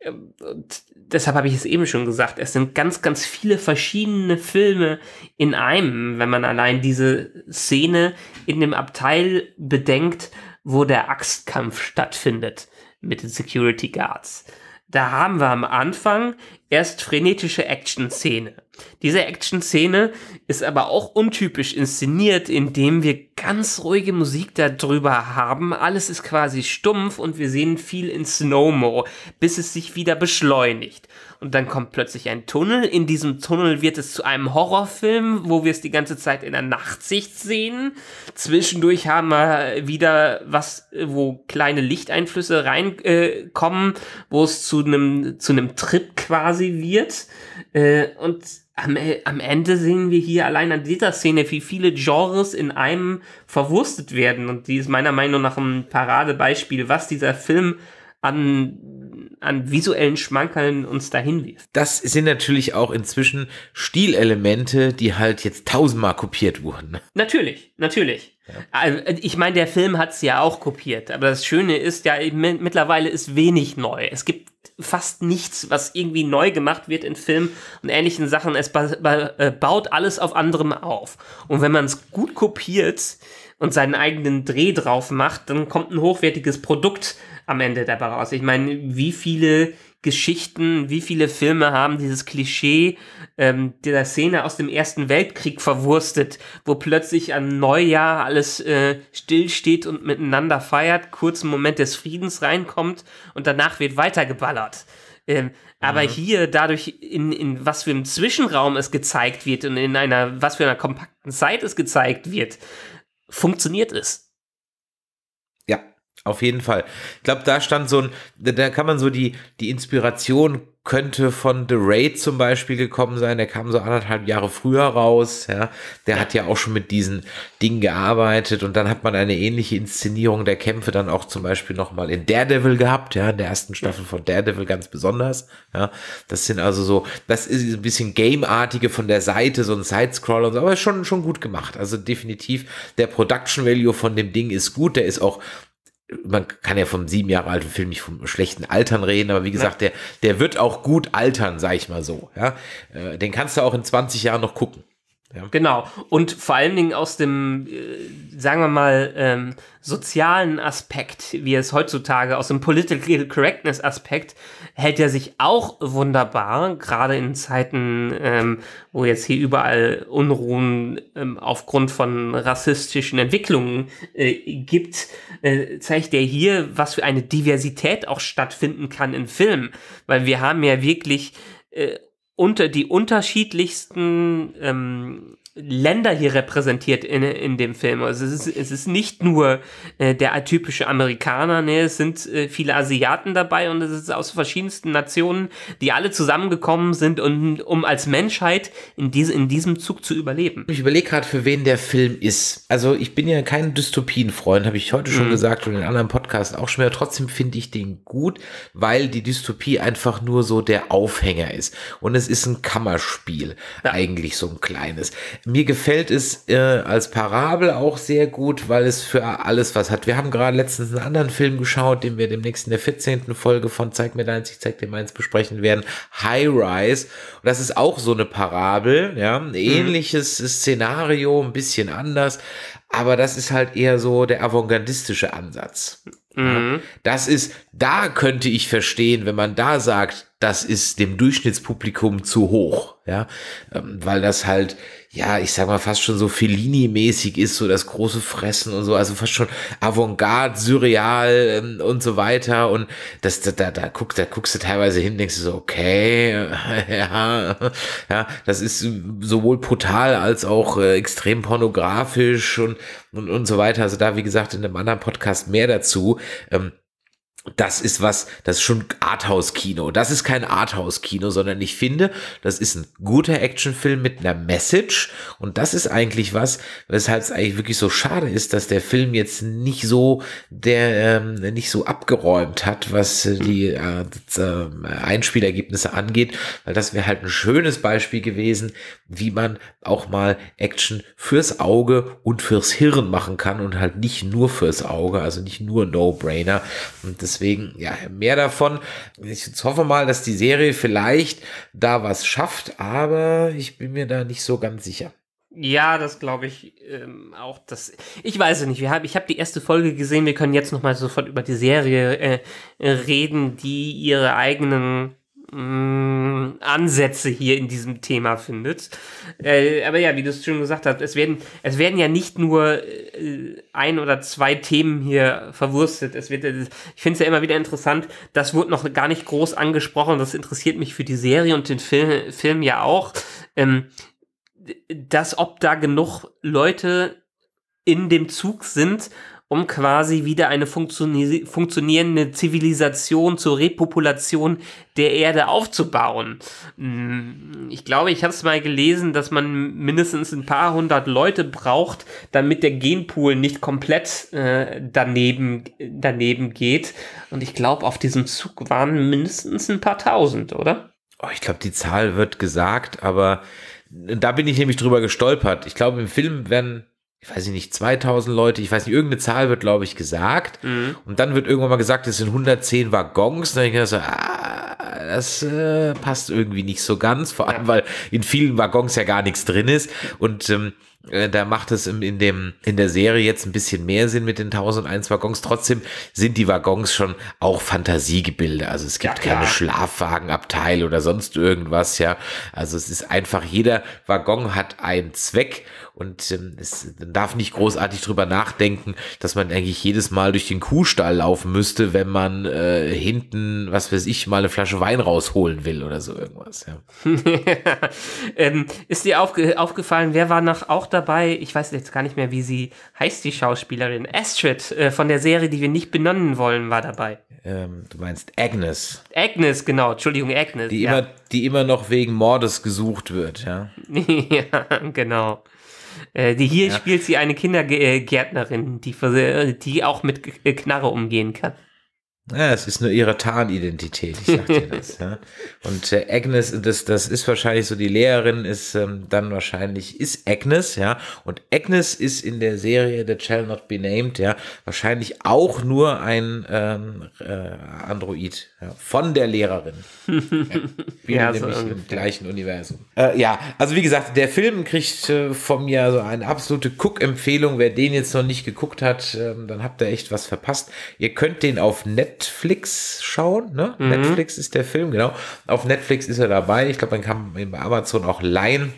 Und deshalb habe ich es eben schon gesagt, es sind ganz, ganz viele verschiedene Filme in einem, wenn man allein diese Szene in dem Abteil bedenkt, wo der Axtkampf stattfindet mit den Security Guards. Da haben wir am Anfang erst frenetische Action-Szene. Diese Action-Szene ist aber auch untypisch inszeniert, indem wir ganz ruhige Musik darüber haben. Alles ist quasi stumpf und wir sehen viel in Slow-Mo, bis es sich wieder beschleunigt. Und dann kommt plötzlich ein Tunnel. In diesem Tunnel wird es zu einem Horrorfilm, wo wir es die ganze Zeit in der Nachtsicht sehen. Zwischendurch haben wir wieder was, wo kleine Lichteinflüsse reinkommen, äh, wo es zu einem zu einem Trip quasi wird. Äh, und am, am Ende sehen wir hier allein an dieser Szene, wie viele Genres in einem verwurstet werden. Und die ist meiner Meinung nach ein Paradebeispiel, was dieser Film an, an visuellen Schmankerln uns dahin wirft. Das sind natürlich auch inzwischen Stilelemente, die halt jetzt tausendmal kopiert wurden. Natürlich, natürlich. Also, Ich meine, der Film hat es ja auch kopiert, aber das Schöne ist ja, mi- mittlerweile ist wenig neu. Es gibt fast nichts, was irgendwie neu gemacht wird in Filmen und ähnlichen Sachen. Es äh, baut alles auf anderem auf. Und wenn man es gut kopiert und seinen eigenen Dreh drauf macht, dann kommt ein hochwertiges Produkt am Ende dabei raus. Ich meine, wie viele Geschichten, wie viele Filme haben dieses Klischee ähm, der Szene aus dem Ersten Weltkrieg verwurstet, wo plötzlich an Neujahr alles äh, stillsteht und miteinander feiert, kurz einen Moment des Friedens reinkommt und danach wird weitergeballert. Ähm, Aber hier, dadurch, in, in was für einem Zwischenraum es gezeigt wird und in einer, was für einer kompakten Zeit es gezeigt wird, funktioniert es. Auf jeden Fall. Ich glaube, da stand so ein, da- da kann man so die, die Inspiration könnte von The Raid zum Beispiel gekommen sein. Der kam so anderthalb Jahre früher raus. Ja, der hat ja auch schon mit diesen Dingen gearbeitet und dann hat man eine ähnliche Inszenierung der Kämpfe dann auch zum Beispiel nochmal in Daredevil gehabt. Ja, in der ersten Staffel von Daredevil ganz besonders. Ja, das sind also so, das ist ein bisschen Game-artige von der Seite, so ein Sidescroller und so, aber schon, schon gut gemacht. Also definitiv der Production Value von dem Ding ist gut. Der ist auch man kann ja vom sieben Jahre alten Film nicht vom schlechten Altern reden, aber wie gesagt, der, der wird auch gut altern, sag ich mal so. Ja? Äh, Den kannst du auch in 20 Jahren noch gucken. Genau. Und vor allen Dingen aus dem, äh, sagen wir mal, ähm, sozialen Aspekt, wie es heutzutage, aus dem Political Correctness Aspekt, hält er sich auch wunderbar, gerade in Zeiten, ähm, wo jetzt hier überall Unruhen ähm, aufgrund von rassistischen Entwicklungen äh, gibt, äh, zeigt er hier, was für eine Diversität auch stattfinden kann in Filmen. Weil wir haben ja wirklich äh, unter die unterschiedlichsten ähm, Länder hier repräsentiert in, in dem Film. Also es ist, es ist nicht nur äh, der typische Amerikaner, ne, es sind äh, viele Asiaten dabei und es ist aus verschiedensten Nationen, die alle zusammengekommen sind, und, um als Menschheit in, diese, in diesem Zug zu überleben. Ich überlege gerade, für wen der Film ist. Also ich bin ja kein Dystopienfreund, habe ich heute schon gesagt und in anderen Podcasts auch schon mehr. Trotzdem finde ich den gut, weil die Dystopie einfach nur so der Aufhänger ist. Und es ist ein Kammerspiel, eigentlich so ein kleines. Mir gefällt es äh, als Parabel auch sehr gut, weil es für alles was hat. Wir haben gerade letztens einen anderen Film geschaut, den wir demnächst in der 14. Folge von Zeig mir deins, ich zeig dir meins besprechen werden. High Rise. Und das ist auch so eine Parabel, ja. Ein ähnliches Szenario, ein bisschen anders. Aber das ist halt eher so der avantgardistische Ansatz. Ja, das ist, da könnte ich verstehen, wenn man da sagt, das ist dem Durchschnittspublikum zu hoch, ja, ähm, weil das halt, ja, ich sag mal fast schon so Fellini-mäßig ist, so das große Fressen und so, also fast schon Avantgarde, surreal ähm, und so weiter. Und das, da, da, da, guck, da guckst du teilweise hin, denkst du so, okay, ja, ja, das ist sowohl brutal als auch äh, extrem pornografisch und, und, und so weiter, also da, wie gesagt, in einem anderen Podcast mehr dazu, ähm, das ist was, das ist schon Arthouse-Kino. Das ist kein Arthouse-Kino, sondern ich finde, das ist ein guter Actionfilm mit einer Message. Und das ist eigentlich was, weshalb es eigentlich wirklich so schade ist, dass der Film jetzt nicht so, der ähm, nicht so abgeräumt hat, was äh, die äh, das, äh, Einspielergebnisse angeht, weil das wäre halt ein schönes Beispiel gewesen, wie man auch mal Action fürs Auge und fürs Hirn machen kann und halt nicht nur fürs Auge, also nicht nur No-Brainer. Und deswegen, ja, mehr davon. Ich hoffe mal, dass die Serie vielleicht da was schafft, aber ich bin mir da nicht so ganz sicher. Ja, das glaube ich ähm, auch. Das, ich weiß es nicht. Wir haben, ich habe die erste Folge gesehen. Wir können jetzt noch mal sofort über die Serie äh, reden, die ihre eigenen mh, Ansätze hier in diesem Thema findet. Äh, aber ja, wie du es schon gesagt hast, es werden, es werden ja nicht nur äh, ein oder zwei Themen hier verwurstet. Es wird, ich finde es ja immer wieder interessant. Das wurde noch gar nicht groß angesprochen. Das interessiert mich für die Serie und den Film, Film ja auch. Ähm, dass ob da genug Leute in dem Zug sind, um quasi wieder eine funktioni funktionierende Zivilisation zur Repopulation der Erde aufzubauen. Hm, ich glaube, ich habe es mal gelesen, dass man mindestens ein paar hundert Leute braucht, damit der Genpool nicht komplett äh, daneben, daneben geht. Und ich glaube, auf diesem Zug waren mindestens ein paar tausend, oder? Oh, ich glaube, die Zahl wird gesagt, aber da bin ich nämlich drüber gestolpert. Ich glaube, im Film werden ich weiß nicht, 2000 Leute, ich weiß nicht, irgendeine Zahl wird, glaube ich, gesagt. Mhm. Und dann wird irgendwann mal gesagt, es sind 110 Waggons. Und dann denke ich so, ah, das äh, passt irgendwie nicht so ganz, vor allem, ja. weil in vielen Waggons ja gar nichts drin ist. Und ähm, äh, da macht es in, dem, in der Serie jetzt ein bisschen mehr Sinn mit den 1001 Waggons. Trotzdem sind die Waggons schon auch Fantasiegebilde. Also es gibt ja, keine Schlafwagenabteil oder sonst irgendwas, ja. Also es ist einfach, jeder Waggon hat einen Zweck und ähm, es darf nicht großartig drüber nachdenken, dass man eigentlich jedes Mal durch den Kuhstall laufen müsste, wenn man äh, hinten, was weiß ich, mal eine Flasche Wein rausholen will oder so irgendwas. Ja. ähm, ist dir aufge aufgefallen, wer war noch auch dabei? Ich weiß jetzt gar nicht mehr, wie sie heißt, die Schauspielerin. Astrid äh, von der Serie, die wir nicht benennen wollen, war dabei. Ähm, du meinst Agnes. Agnes, genau. Entschuldigung, Agnes. Die, ja. immer, die immer noch wegen Mordes gesucht wird, ja. ja, genau. Äh, die hier ja. spielt sie eine Kindergärtnerin, die, die auch mit Knarre umgehen kann. Ja, es ist nur ihre Tarnidentität, ich sag dir das. ja. Und äh, Agnes, das, das ist wahrscheinlich so, die Lehrerin ist ähm, dann wahrscheinlich, ist Agnes, ja. Und Agnes ist in der Serie The Shall Not Be Named, ja, wahrscheinlich auch nur ein ähm, äh, Android ja, von der Lehrerin. ja, ja so nämlich im gleichen Universum. Äh, ja, also wie gesagt, der Film kriegt äh, von mir so eine absolute Cook-Empfehlung. Wer den jetzt noch nicht geguckt hat, ähm, dann habt ihr echt was verpasst. Ihr könnt den auf Netflix Netflix schauen. Ne? Mhm. Netflix ist der Film, genau. Auf Netflix ist er dabei. Ich glaube, man kann ihn bei Amazon auch leihen.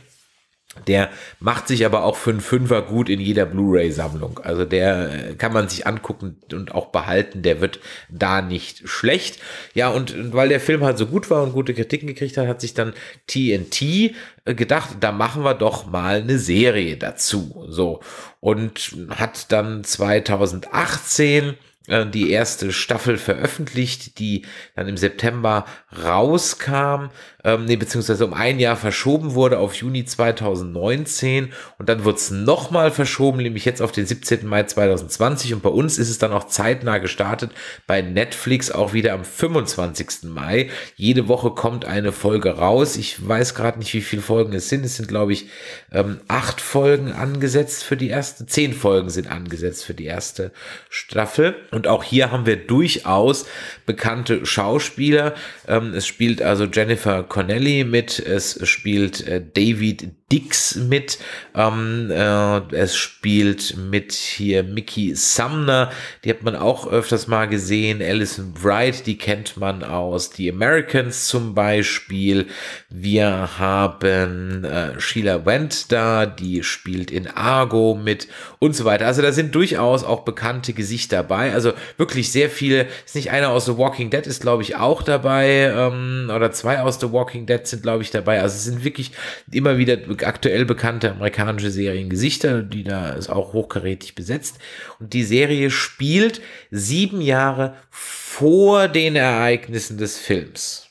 Der macht sich aber auch für einen Fünfer gut in jeder Blu-ray-Sammlung. Also der äh, kann man sich angucken und auch behalten. Der wird da nicht schlecht. Ja, und weil der Film halt so gut war und gute Kritiken gekriegt hat, hat sich dann TNT äh, gedacht, da machen wir doch mal eine Serie dazu. So. Und hat dann 2018 äh, die erste Staffel veröffentlicht, die dann im September rauskam, ähm, nee, beziehungsweise um ein Jahr verschoben wurde auf Juni 2019 und dann wird es nochmal verschoben, nämlich jetzt auf den 17. Mai 2020 und bei uns ist es dann auch zeitnah gestartet, bei Netflix auch wieder am 25. Mai. Jede Woche kommt eine Folge raus. Ich weiß gerade nicht, wie viele Folgen es sind. Es sind, glaube ich, ähm, acht Folgen angesetzt für die erste, zehn Folgen sind angesetzt für die erste Staffel. Und auch hier haben wir durchaus bekannte Schauspieler. Ähm, es spielt also Jennifer Connelly mit, es spielt äh, David Dix mit, ähm, äh, es spielt mit hier Mickey Sumner, die hat man auch öfters mal gesehen, Alison Bright, die kennt man aus The Americans zum Beispiel. Wir haben äh, Sheila Wendt da, die spielt in Argo mit und so weiter. Also da sind durchaus auch bekannte Gesichter dabei. Also wirklich sehr viele. Ist nicht einer aus The Walking Dead, ist glaube ich auch dabei. Ähm, oder zwei aus The Walking Dead sind glaube ich dabei. Also es sind wirklich immer wieder aktuell bekannte amerikanische Seriengesichter, die da ist auch hochkarätig besetzt. Und die Serie spielt sieben Jahre vor den Ereignissen des Films.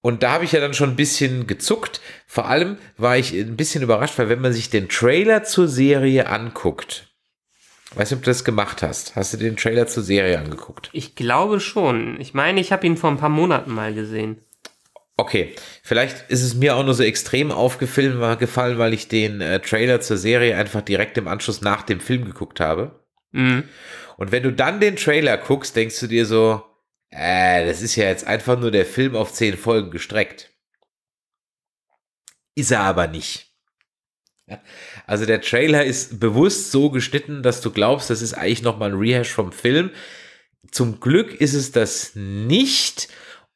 Und da habe ich ja dann schon ein bisschen gezuckt. Vor allem war ich ein bisschen überrascht, weil wenn man sich den Trailer zur Serie anguckt, Weißt du, ob du das gemacht hast? Hast du den Trailer zur Serie angeguckt? Ich glaube schon. Ich meine, ich habe ihn vor ein paar Monaten mal gesehen. Okay, vielleicht ist es mir auch nur so extrem aufgefallen, gefallen, weil ich den äh, Trailer zur Serie einfach direkt im Anschluss nach dem Film geguckt habe. Mhm. Und wenn du dann den Trailer guckst, denkst du dir so, äh, das ist ja jetzt einfach nur der Film auf zehn Folgen gestreckt. Ist er aber nicht. Also der Trailer ist bewusst so geschnitten, dass du glaubst, das ist eigentlich nochmal ein Rehash vom Film. Zum Glück ist es das nicht.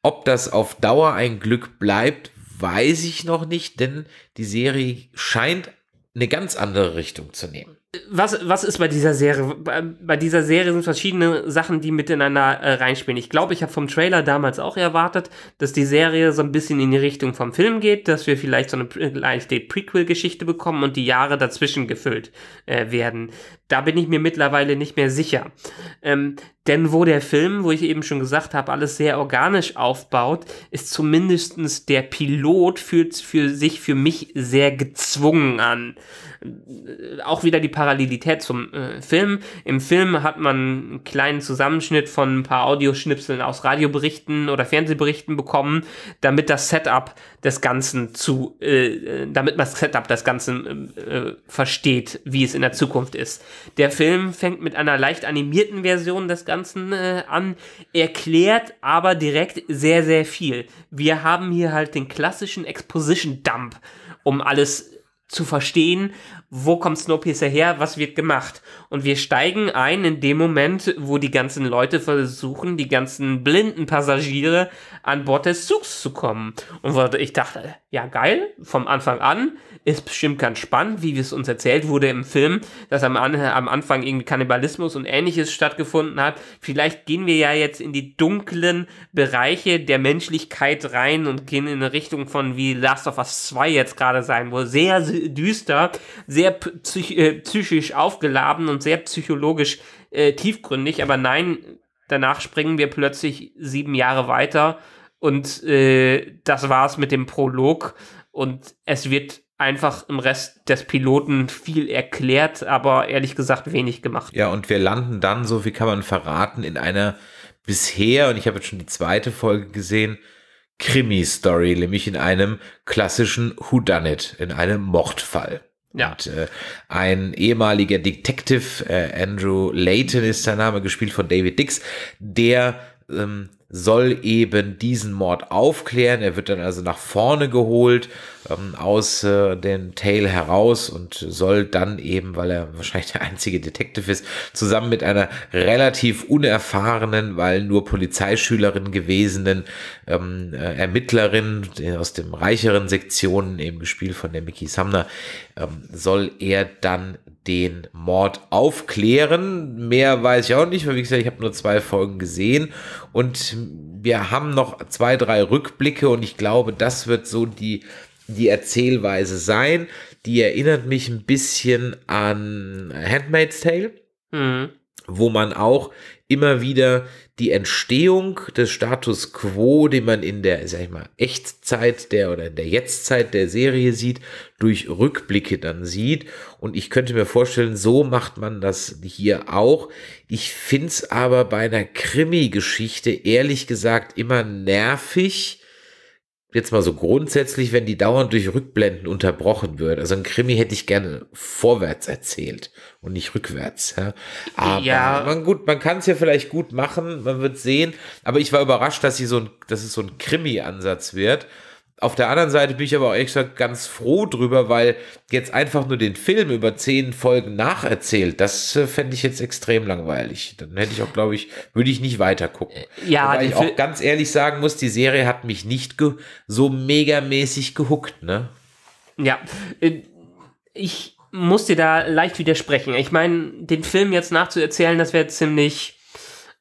Ob das auf Dauer ein Glück bleibt, weiß ich noch nicht, denn die Serie scheint eine ganz andere Richtung zu nehmen. was, was ist bei dieser Serie? Bei, dieser Serie sind verschiedene Sachen, die miteinander äh, reinspielen. Ich glaube, ich habe vom Trailer damals auch erwartet, dass die Serie so ein bisschen in die Richtung vom Film geht, dass wir vielleicht so eine Prequel-Geschichte bekommen und die Jahre dazwischen gefüllt äh, werden. Da bin ich mir mittlerweile nicht mehr sicher. Ähm, denn wo der Film, wo ich eben schon gesagt habe, alles sehr organisch aufbaut, ist zumindestens der Pilot fühlt für sich für mich sehr gezwungen an. Äh, auch wieder die Parallelität zum äh, Film. Im Film hat man einen kleinen Zusammenschnitt von ein paar Audioschnipseln aus Radioberichten oder Fernsehberichten bekommen, damit das Setup des Ganzen zu, äh, äh damit man das Setup des Ganzen äh, versteht, wie es in der Zukunft ist. Der Film fängt mit einer leicht animierten Version des Ganzen äh, an, erklärt aber direkt sehr, sehr viel. Wir haben hier halt den klassischen Exposition Dump, um alles zu verstehen, wo kommt Snowpiercer her, was wird gemacht. Und wir steigen ein in dem Moment, wo die ganzen Leute versuchen, die ganzen blinden Passagiere an Bord des Zugs zu kommen. Und ich dachte, ja geil, vom Anfang an, ist bestimmt ganz spannend, wie es uns erzählt wurde im Film, dass am, am Anfang irgendwie Kannibalismus und ähnliches stattgefunden hat. Vielleicht gehen wir ja jetzt in die dunklen Bereiche der Menschlichkeit rein und gehen in eine Richtung von wie Last of Us 2 jetzt gerade sein, wo sehr düster, sehr psych äh, psychisch aufgeladen und sehr psychologisch äh, tiefgründig, aber nein, danach springen wir plötzlich sieben Jahre weiter und äh, das war's mit dem Prolog und es wird einfach im Rest des Piloten viel erklärt, aber ehrlich gesagt wenig gemacht. Ja, und wir landen dann, so wie kann man verraten, in einer bisher, und ich habe jetzt schon die zweite Folge gesehen, Krimi-Story, nämlich in einem klassischen Whodunit, in einem Mordfall. Ja. Und, äh, ein ehemaliger Detective, äh, Andrew Layton ist sein Name, gespielt von David Dix, der ähm, soll eben diesen Mord aufklären. Er wird dann also nach vorne geholt ähm, aus äh, dem Tail heraus und soll dann eben, weil er wahrscheinlich der einzige Detective ist, zusammen mit einer relativ unerfahrenen, weil nur Polizeischülerin gewesenen ähm, äh, Ermittlerin aus dem reicheren Sektionen, eben gespielt von der Mickey Sumner, ähm, soll er dann den Mord aufklären. Mehr weiß ich auch nicht, weil wie gesagt, ich habe nur zwei Folgen gesehen und wir haben noch zwei, drei Rückblicke und ich glaube, das wird so die, die Erzählweise sein. Die erinnert mich ein bisschen an Handmaid's Tale, mhm. wo man auch immer wieder die Entstehung des Status quo, den man in der, sag ich mal, Echtzeit der oder in der Jetztzeit der Serie sieht, durch Rückblicke dann sieht. Und ich könnte mir vorstellen, so macht man das hier auch. Ich find's aber bei einer Krimi-Geschichte ehrlich gesagt immer nervig, jetzt mal so grundsätzlich, wenn die dauernd durch Rückblenden unterbrochen wird. Also ein Krimi hätte ich gerne vorwärts erzählt und nicht rückwärts. Ja. Aber ja. Man, gut, man kann es ja vielleicht gut machen, man wird sehen. Aber ich war überrascht, dass sie so ein, dass es so ein Krimi-Ansatz wird. Auf der anderen Seite bin ich aber auch gesagt ganz froh drüber, weil jetzt einfach nur den Film über zehn Folgen nacherzählt, das äh, fände ich jetzt extrem langweilig. Dann hätte ich auch, glaube ich, würde ich nicht weiter gucken. Äh, ja, weil ich auch ganz ehrlich sagen muss, die Serie hat mich nicht so megamäßig gehuckt, ne? Ja, äh, ich muss dir da leicht widersprechen. Ich meine, den Film jetzt nachzuerzählen, das wäre ziemlich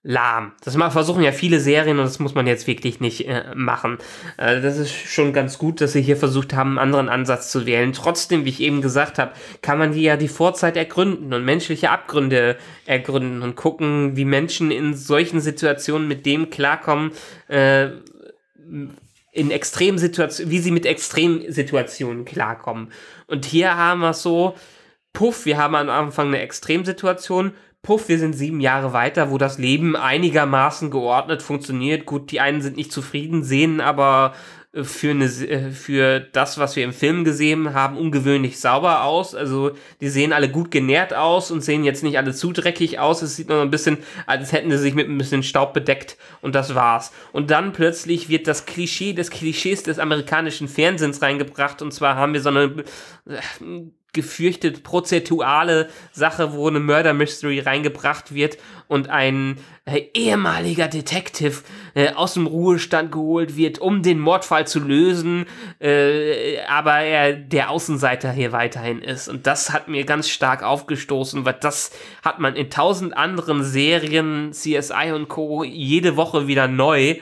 lahm. Das versuchen ja viele Serien und das muss man jetzt wirklich nicht äh, machen. Äh, das ist schon ganz gut, dass sie hier versucht haben, einen anderen Ansatz zu wählen. Trotzdem, wie ich eben gesagt habe, kann man hier ja die Vorzeit ergründen und menschliche Abgründe ergründen und gucken, wie Menschen in solchen Situationen mit dem klarkommen, äh, in Extremsituationen, wie sie mit Extremsituationen klarkommen. Und hier haben wir so, puff, wir haben am Anfang eine Extremsituation, puff, wir sind sieben Jahre weiter, wo das Leben einigermaßen geordnet funktioniert. Gut, die einen sind nicht zufrieden, sehen aber äh, für, eine, äh, für das, was wir im Film gesehen haben, ungewöhnlich sauber aus. Also die sehen alle gut genährt aus und sehen jetzt nicht alle zu dreckig aus. Es sieht nur ein bisschen, als hätten sie sich mit ein bisschen Staub bedeckt und das war's. Und dann plötzlich wird das Klischee des Klischees des amerikanischen Fernsehens reingebracht und zwar haben wir so eine äh, gefürchtet prozedurale Sache, wo eine Murder Mystery reingebracht wird und ein äh, ehemaliger Detective äh, aus dem Ruhestand geholt wird, um den Mordfall zu lösen, äh, aber er der Außenseiter hier weiterhin ist. Und das hat mir ganz stark aufgestoßen, weil das hat man in tausend anderen Serien, CSI und Co. jede Woche wieder neu.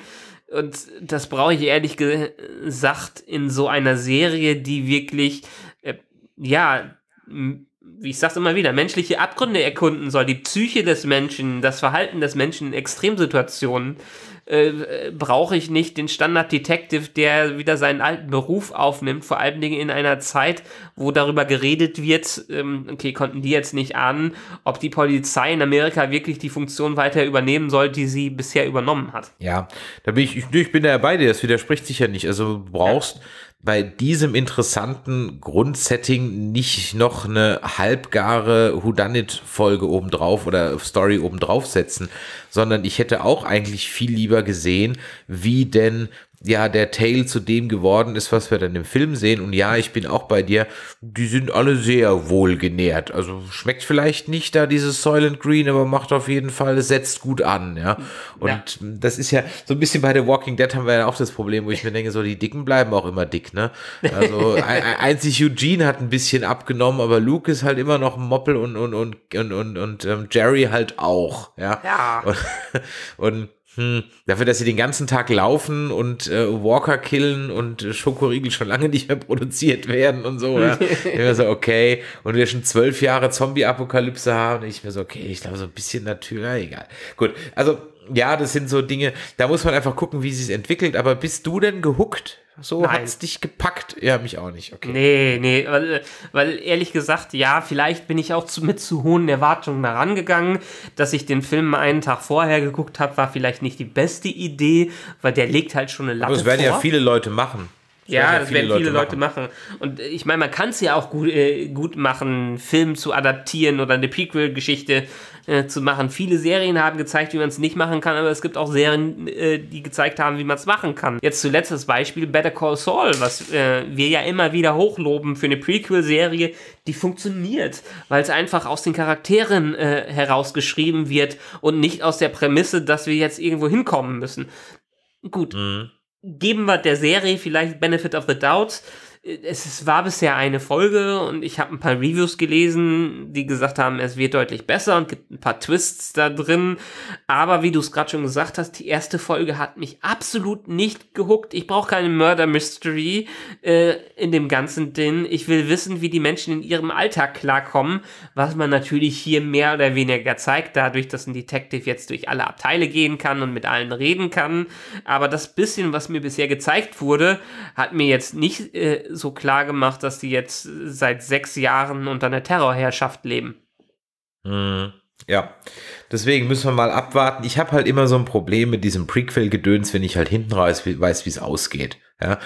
Und das brauche ich ehrlich gesagt in so einer Serie, die wirklich ja, wie ich sag's immer wieder, menschliche Abgründe erkunden soll, die Psyche des Menschen, das Verhalten des Menschen in Extremsituationen, äh, brauche ich nicht den Standard-Detective, der wieder seinen alten Beruf aufnimmt, vor allen Dingen in einer Zeit, wo darüber geredet wird, ähm, okay, konnten die jetzt nicht ahnen, ob die Polizei in Amerika wirklich die Funktion weiter übernehmen soll, die sie bisher übernommen hat. Ja, da bin ich, ich, ich bin da bei dir, das widerspricht sich ja nicht. Also du brauchst ja bei diesem interessanten Grundsetting nicht noch eine halbgare Whodunit-Folge obendrauf oder Story obendrauf setzen, sondern ich hätte auch eigentlich viel lieber gesehen, wie denn ja, der Tale zu dem geworden ist, was wir dann im Film sehen. Und ja, ich bin auch bei dir. Die sind alle sehr wohl genährt. Also schmeckt vielleicht nicht da dieses Soylent Green, aber macht auf jeden Fall, es setzt gut an, ja. Und ja. das ist ja so ein bisschen bei The Walking Dead haben wir ja auch das Problem, wo ich mir denke, so die Dicken bleiben auch immer dick, ne? Also einzig Eugene hat ein bisschen abgenommen, aber Luke ist halt immer noch ein Moppel und, und, und, und, und, und ähm, Jerry halt auch, ja. Ja. Und, und hm, dafür, dass sie den ganzen Tag laufen und äh, Walker killen und äh, Schokoriegel schon lange nicht mehr produziert werden und so. Ja. ich mir so, okay. Und wir schon zwölf Jahre Zombie-Apokalypse haben. Ich mir so, okay, ich glaube, so ein bisschen natürlich, egal. Gut, also ja, das sind so Dinge, da muss man einfach gucken, wie sie es entwickelt. Aber bist du denn gehuckt? So hat es dich gepackt? Ja, mich auch nicht. Okay. Nee, nee, weil, weil ehrlich gesagt, ja, vielleicht bin ich auch zu, mit zu hohen Erwartungen herangegangen. Dass ich den Film einen Tag vorher geguckt habe, war vielleicht nicht die beste Idee, weil der legt halt schon eine Latte Aber das werden vor. ja viele Leute machen. Ja, das werden viele Leute machen. Und ich meine, man kann es ja auch gut, äh, gut machen, Film zu adaptieren oder eine Prequel-Geschichte äh, zu machen. Viele Serien haben gezeigt, wie man es nicht machen kann, aber es gibt auch Serien, äh, die gezeigt haben, wie man es machen kann. Jetzt zuletzt das Beispiel Better Call Saul, was äh, wir ja immer wieder hochloben für eine Prequel-Serie, die funktioniert, weil es einfach aus den Charakteren äh, herausgeschrieben wird und nicht aus der Prämisse, dass wir jetzt irgendwo hinkommen müssen. Gut. Mhm geben wir der Serie vielleicht Benefit of the Doubt es war bisher eine Folge und ich habe ein paar Reviews gelesen, die gesagt haben, es wird deutlich besser und gibt ein paar Twists da drin. Aber wie du es gerade schon gesagt hast, die erste Folge hat mich absolut nicht gehuckt. Ich brauche keine Murder Mystery äh, in dem ganzen Ding. Ich will wissen, wie die Menschen in ihrem Alltag klarkommen, was man natürlich hier mehr oder weniger zeigt, dadurch, dass ein Detective jetzt durch alle Abteile gehen kann und mit allen reden kann. Aber das bisschen, was mir bisher gezeigt wurde, hat mir jetzt nicht äh, so klar gemacht, dass die jetzt seit sechs Jahren unter einer Terrorherrschaft leben. Mhm. Ja, deswegen müssen wir mal abwarten. Ich habe halt immer so ein Problem mit diesem Prequel-Gedöns, wenn ich halt hinten raus weiß, wie es ausgeht. Ja,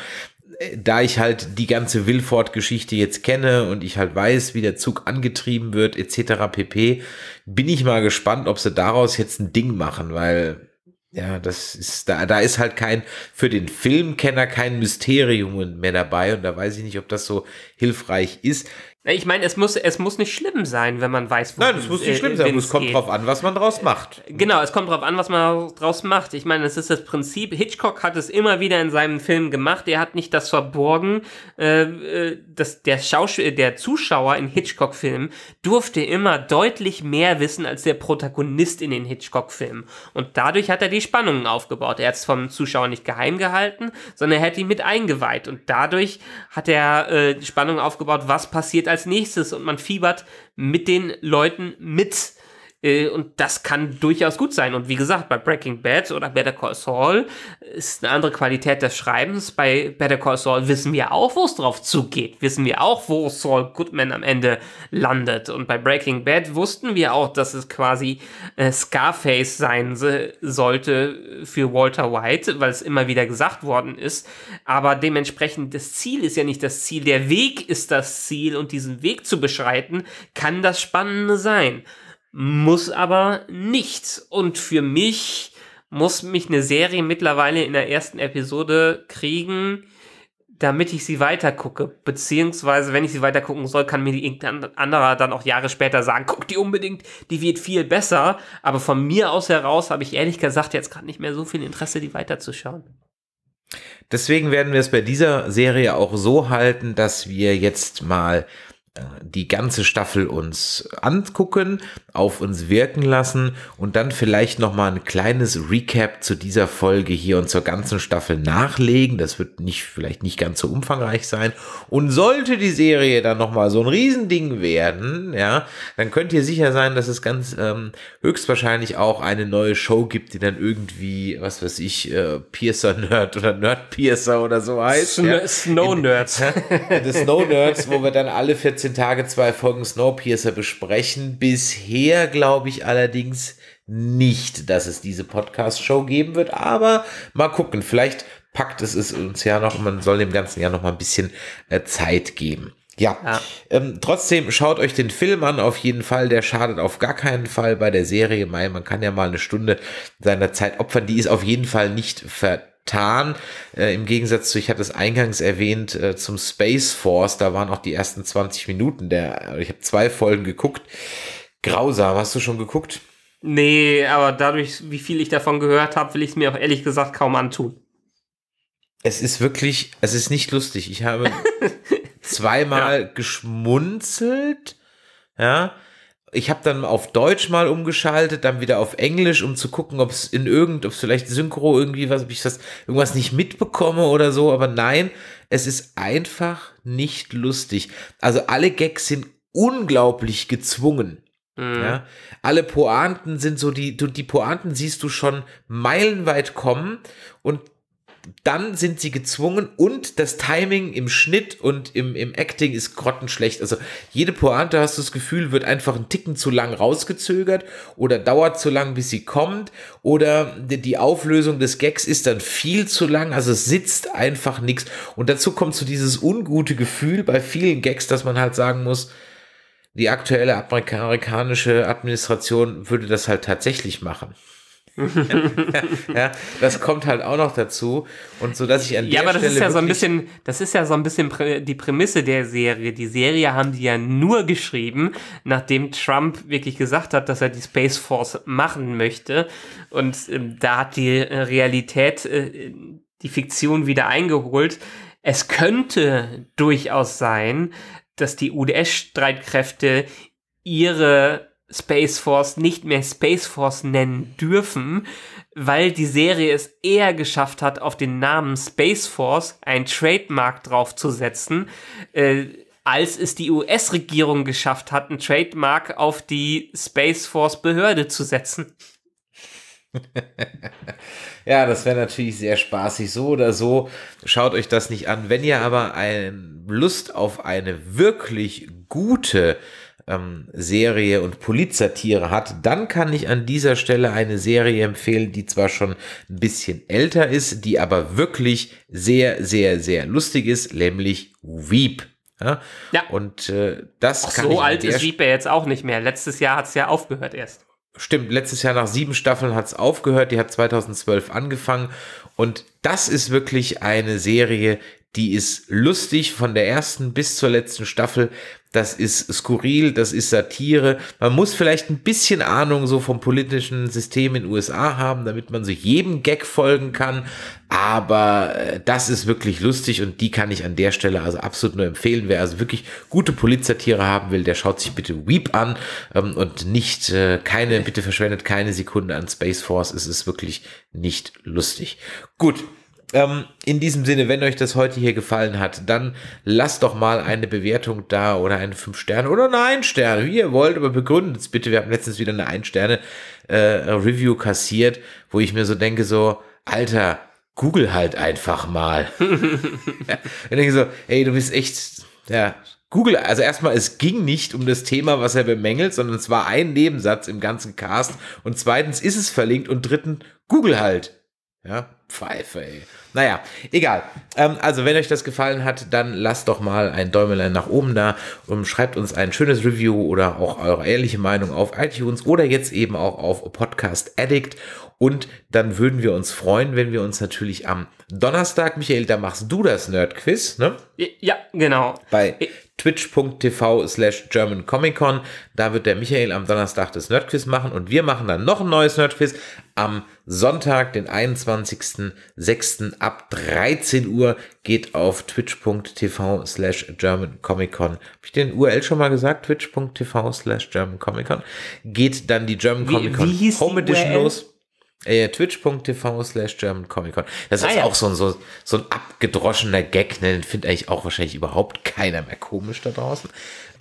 da ich halt die ganze Wilford-Geschichte jetzt kenne und ich halt weiß, wie der Zug angetrieben wird, etc. pp, bin ich mal gespannt, ob sie daraus jetzt ein Ding machen, weil ja, das ist, da, da ist halt kein, für den Filmkenner kein Mysterium mehr dabei und da weiß ich nicht, ob das so hilfraich ist. Ich meine, es muss, es muss nicht schlimm sein, wenn man weiß, wo Nein, es muss nicht äh, schlimm sein, es kommt geht. drauf an, was man draus macht. Genau, es kommt drauf an, was man draus macht. Ich meine, es ist das Prinzip, Hitchcock hat es immer wieder in seinem Film gemacht, er hat nicht das verborgen, äh, äh dass der, Schauspiel der Zuschauer in Hitchcock-Filmen durfte immer deutlich mehr wissen als der Protagonist in den Hitchcock-Filmen. Und dadurch hat er die Spannungen aufgebaut. Er hat es vom Zuschauer nicht geheim gehalten, sondern er hat ihn mit eingeweiht. Und dadurch hat er äh, die Spannung aufgebaut, was passiert als nächstes und man fiebert mit den Leuten mit. Äh, und das kann durchaus gut sein. Und wie gesagt, bei Breaking Bad oder Better Call Saul ist eine andere Qualität des Schreibens. Bei Better Call Saul wissen wir auch, wo es drauf zugeht. Wissen wir auch, wo Saul Goodman am Ende landet. Und bei Breaking Bad wussten wir auch, dass es quasi äh, Scarface sein sollte für Walter White, weil es immer wieder gesagt worden ist. Aber dementsprechend das Ziel ist ja nicht das Ziel. Der Weg ist das Ziel und diesen Weg zu beschreiten kann das Spannende sein muss aber nicht. Und für mich muss mich eine Serie mittlerweile in der ersten Episode kriegen, damit ich sie weitergucke. Beziehungsweise, wenn ich sie weitergucken soll, kann mir irgendein anderer dann auch Jahre später sagen, guck die unbedingt, die wird viel besser. Aber von mir aus heraus habe ich ehrlich gesagt jetzt gerade nicht mehr so viel Interesse, die weiterzuschauen. Deswegen werden wir es bei dieser Serie auch so halten, dass wir jetzt mal die ganze Staffel uns angucken, auf uns wirken lassen und dann vielleicht noch mal ein kleines Recap zu dieser Folge hier und zur ganzen Staffel nachlegen. Das wird nicht vielleicht nicht ganz so umfangreich sein. Und sollte die Serie dann noch mal so ein Riesending werden, ja, dann könnt ihr sicher sein, dass es ganz ähm, höchstwahrscheinlich auch eine neue Show gibt, die dann irgendwie, was weiß ich, äh, Piercer Nerd oder Nerd Piercer oder so heißt. Sn ja. Snow Nerds. Die Snow Nerds, wo wir dann alle 14 Tage zwei Folgen Snowpiercer besprechen. Bisher glaube ich allerdings nicht, dass es diese Podcast-Show geben wird, aber mal gucken. Vielleicht packt es es uns ja noch, man soll dem ganzen Jahr noch mal ein bisschen äh, Zeit geben. Ja, ja. Ähm, trotzdem schaut euch den Film an, auf jeden Fall. Der schadet auf gar keinen Fall bei der Serie. Man kann ja mal eine Stunde seiner Zeit opfern. Die ist auf jeden Fall nicht ver getan. Äh, Im Gegensatz zu, ich hatte es eingangs erwähnt, äh, zum Space Force, da waren auch die ersten 20 Minuten der, ich habe zwei Folgen geguckt. Grausam, hast du schon geguckt? Nee, aber dadurch, wie viel ich davon gehört habe, will ich es mir auch ehrlich gesagt kaum antun. Es ist wirklich, es ist nicht lustig. Ich habe zweimal ja. geschmunzelt, ja, ich habe dann auf Deutsch mal umgeschaltet, dann wieder auf Englisch, um zu gucken, ob es in irgend, ob es vielleicht Synchro irgendwie was, ob ich das irgendwas nicht mitbekomme oder so, aber nein, es ist einfach nicht lustig. Also alle Gags sind unglaublich gezwungen. Mhm. Ja, alle Pointen sind so die, du, die Pointen siehst du schon meilenweit kommen und dann sind sie gezwungen und das Timing im Schnitt und im, im Acting ist grottenschlecht. Also jede Pointe, hast du das Gefühl, wird einfach einen Ticken zu lang rausgezögert oder dauert zu lang, bis sie kommt oder die Auflösung des Gags ist dann viel zu lang. Also es sitzt einfach nichts. Und dazu kommt so dieses ungute Gefühl bei vielen Gags, dass man halt sagen muss, die aktuelle amerikanische Administration würde das halt tatsächlich machen. ja, das kommt halt auch noch dazu und so dass ich an ja, der aber das Stelle ist ja so ein bisschen, das ist ja so ein bisschen die Prämisse der Serie. Die Serie haben die ja nur geschrieben, nachdem Trump wirklich gesagt hat, dass er die Space Force machen möchte und ähm, da hat die äh, Realität äh, die Fiktion wieder eingeholt. Es könnte durchaus sein, dass die UdS-Streitkräfte ihre Space Force nicht mehr Space Force nennen dürfen, weil die Serie es eher geschafft hat, auf den Namen Space Force ein Trademark draufzusetzen, äh, als es die US-Regierung geschafft hat, ein Trademark auf die Space Force Behörde zu setzen. ja, das wäre natürlich sehr spaßig. So oder so, schaut euch das nicht an. Wenn ihr aber ein Lust auf eine wirklich gute ähm, Serie und Polizsatire hat, dann kann ich an dieser Stelle eine Serie empfehlen, die zwar schon ein bisschen älter ist, die aber wirklich sehr, sehr, sehr lustig ist, nämlich Weep. Ja, ja. und äh, das Ach, kann so alt ist Weep ja jetzt auch nicht mehr. Letztes Jahr hat es ja aufgehört erst. Stimmt, letztes Jahr nach sieben Staffeln hat es aufgehört, die hat 2012 angefangen. Und das ist wirklich eine Serie, die ist lustig von der ersten bis zur letzten Staffel das ist skurril, das ist Satire. Man muss vielleicht ein bisschen Ahnung so vom politischen System in den USA haben, damit man so jedem Gag folgen kann. Aber äh, das ist wirklich lustig und die kann ich an der Stelle also absolut nur empfehlen. Wer also wirklich gute Polizsatire haben will, der schaut sich bitte Weep an ähm, und nicht äh, keine, bitte verschwendet keine Sekunde an Space Force. Es ist wirklich nicht lustig. Gut, ähm, in diesem Sinne, wenn euch das heute hier gefallen hat, dann lasst doch mal eine Bewertung da oder eine 5 Sterne oder eine 1 Sterne, wie ihr wollt, aber begründet es bitte. Wir haben letztens wieder eine 1 Sterne äh, Review kassiert, wo ich mir so denke, so, Alter, Google halt einfach mal. ich denke so, ey, du bist echt, ja, Google, also erstmal, es ging nicht um das Thema, was er bemängelt, sondern es war ein Nebensatz im ganzen Cast. Und zweitens ist es verlinkt und dritten, Google halt. Ja, Pfeife, ey. Naja, egal. Ähm, also, wenn euch das gefallen hat, dann lasst doch mal ein Däumelein nach oben da und schreibt uns ein schönes Review oder auch eure ehrliche Meinung auf iTunes oder jetzt eben auch auf Podcast Addict. Und dann würden wir uns freuen, wenn wir uns natürlich am Donnerstag, Michael, da machst du das Nerd-Quiz, ne? Ja, genau. Bei twitch.tv slash German Comic Con. Da wird der Michael am Donnerstag das Nerdquiz machen und wir machen dann noch ein neues Nerdquiz am Sonntag, den 21.06. ab 13 Uhr geht auf twitch.tv slash German Comic Con. Hab ich den URL schon mal gesagt? Twitch.tv slash German Comic Con. Geht dann die German Comic Con Home Edition los. Äh, Twitch.tv slash German Comic Con. Das Ah, ist ja. auch so ein, so, so ein abgedroschener Gag, ne? Den findet eigentlich auch wahrscheinlich überhaupt keiner mehr komisch da draußen.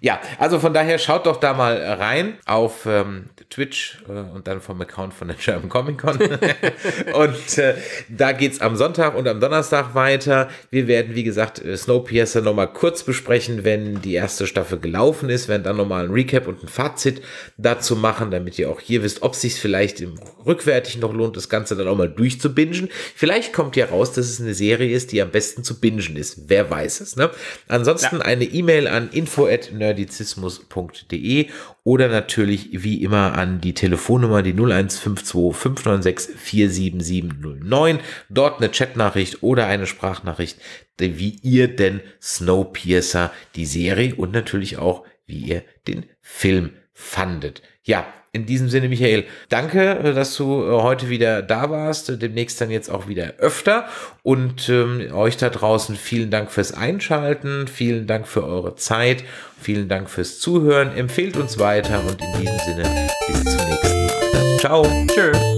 Ja, also von daher schaut doch da mal rein auf ähm, Twitch äh, und dann vom Account von der German Comic Con. und äh, da geht's am Sonntag und am Donnerstag weiter. Wir werden, wie gesagt, äh, Snowpiercer nochmal kurz besprechen, wenn die erste Staffel gelaufen ist, werden dann nochmal ein Recap und ein Fazit dazu machen, damit ihr auch hier wisst, ob sich vielleicht im rückwärtig noch lohnt, das Ganze dann auch mal durchzubingen. Vielleicht kommt ja raus, dass es eine Serie ist, die am besten zu bingen ist. Wer weiß es, ne? Ansonsten eine E-Mail an info@nerdizismus.de oder natürlich wie immer an die Telefonnummer die 0152 596 47709. Dort eine Chatnachricht oder eine Sprachnachricht, wie ihr denn Snowpiercer die Serie und natürlich auch wie ihr den Film fandet. Ja, in diesem Sinne, Michael, danke, äh, dass du äh, heute wieder da warst. Äh, Demnächst dann jetzt auch wieder öfter. Und ähm, euch da draußen vielen Dank fürs Einschalten. Vielen Dank für eure Zeit. Vielen Dank fürs Zuhören. Empfehlt uns weiter und in diesem Sinne bis zum nächsten Mal. Ciao. Tschö.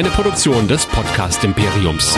Eine Produktion des Podcast Imperiums.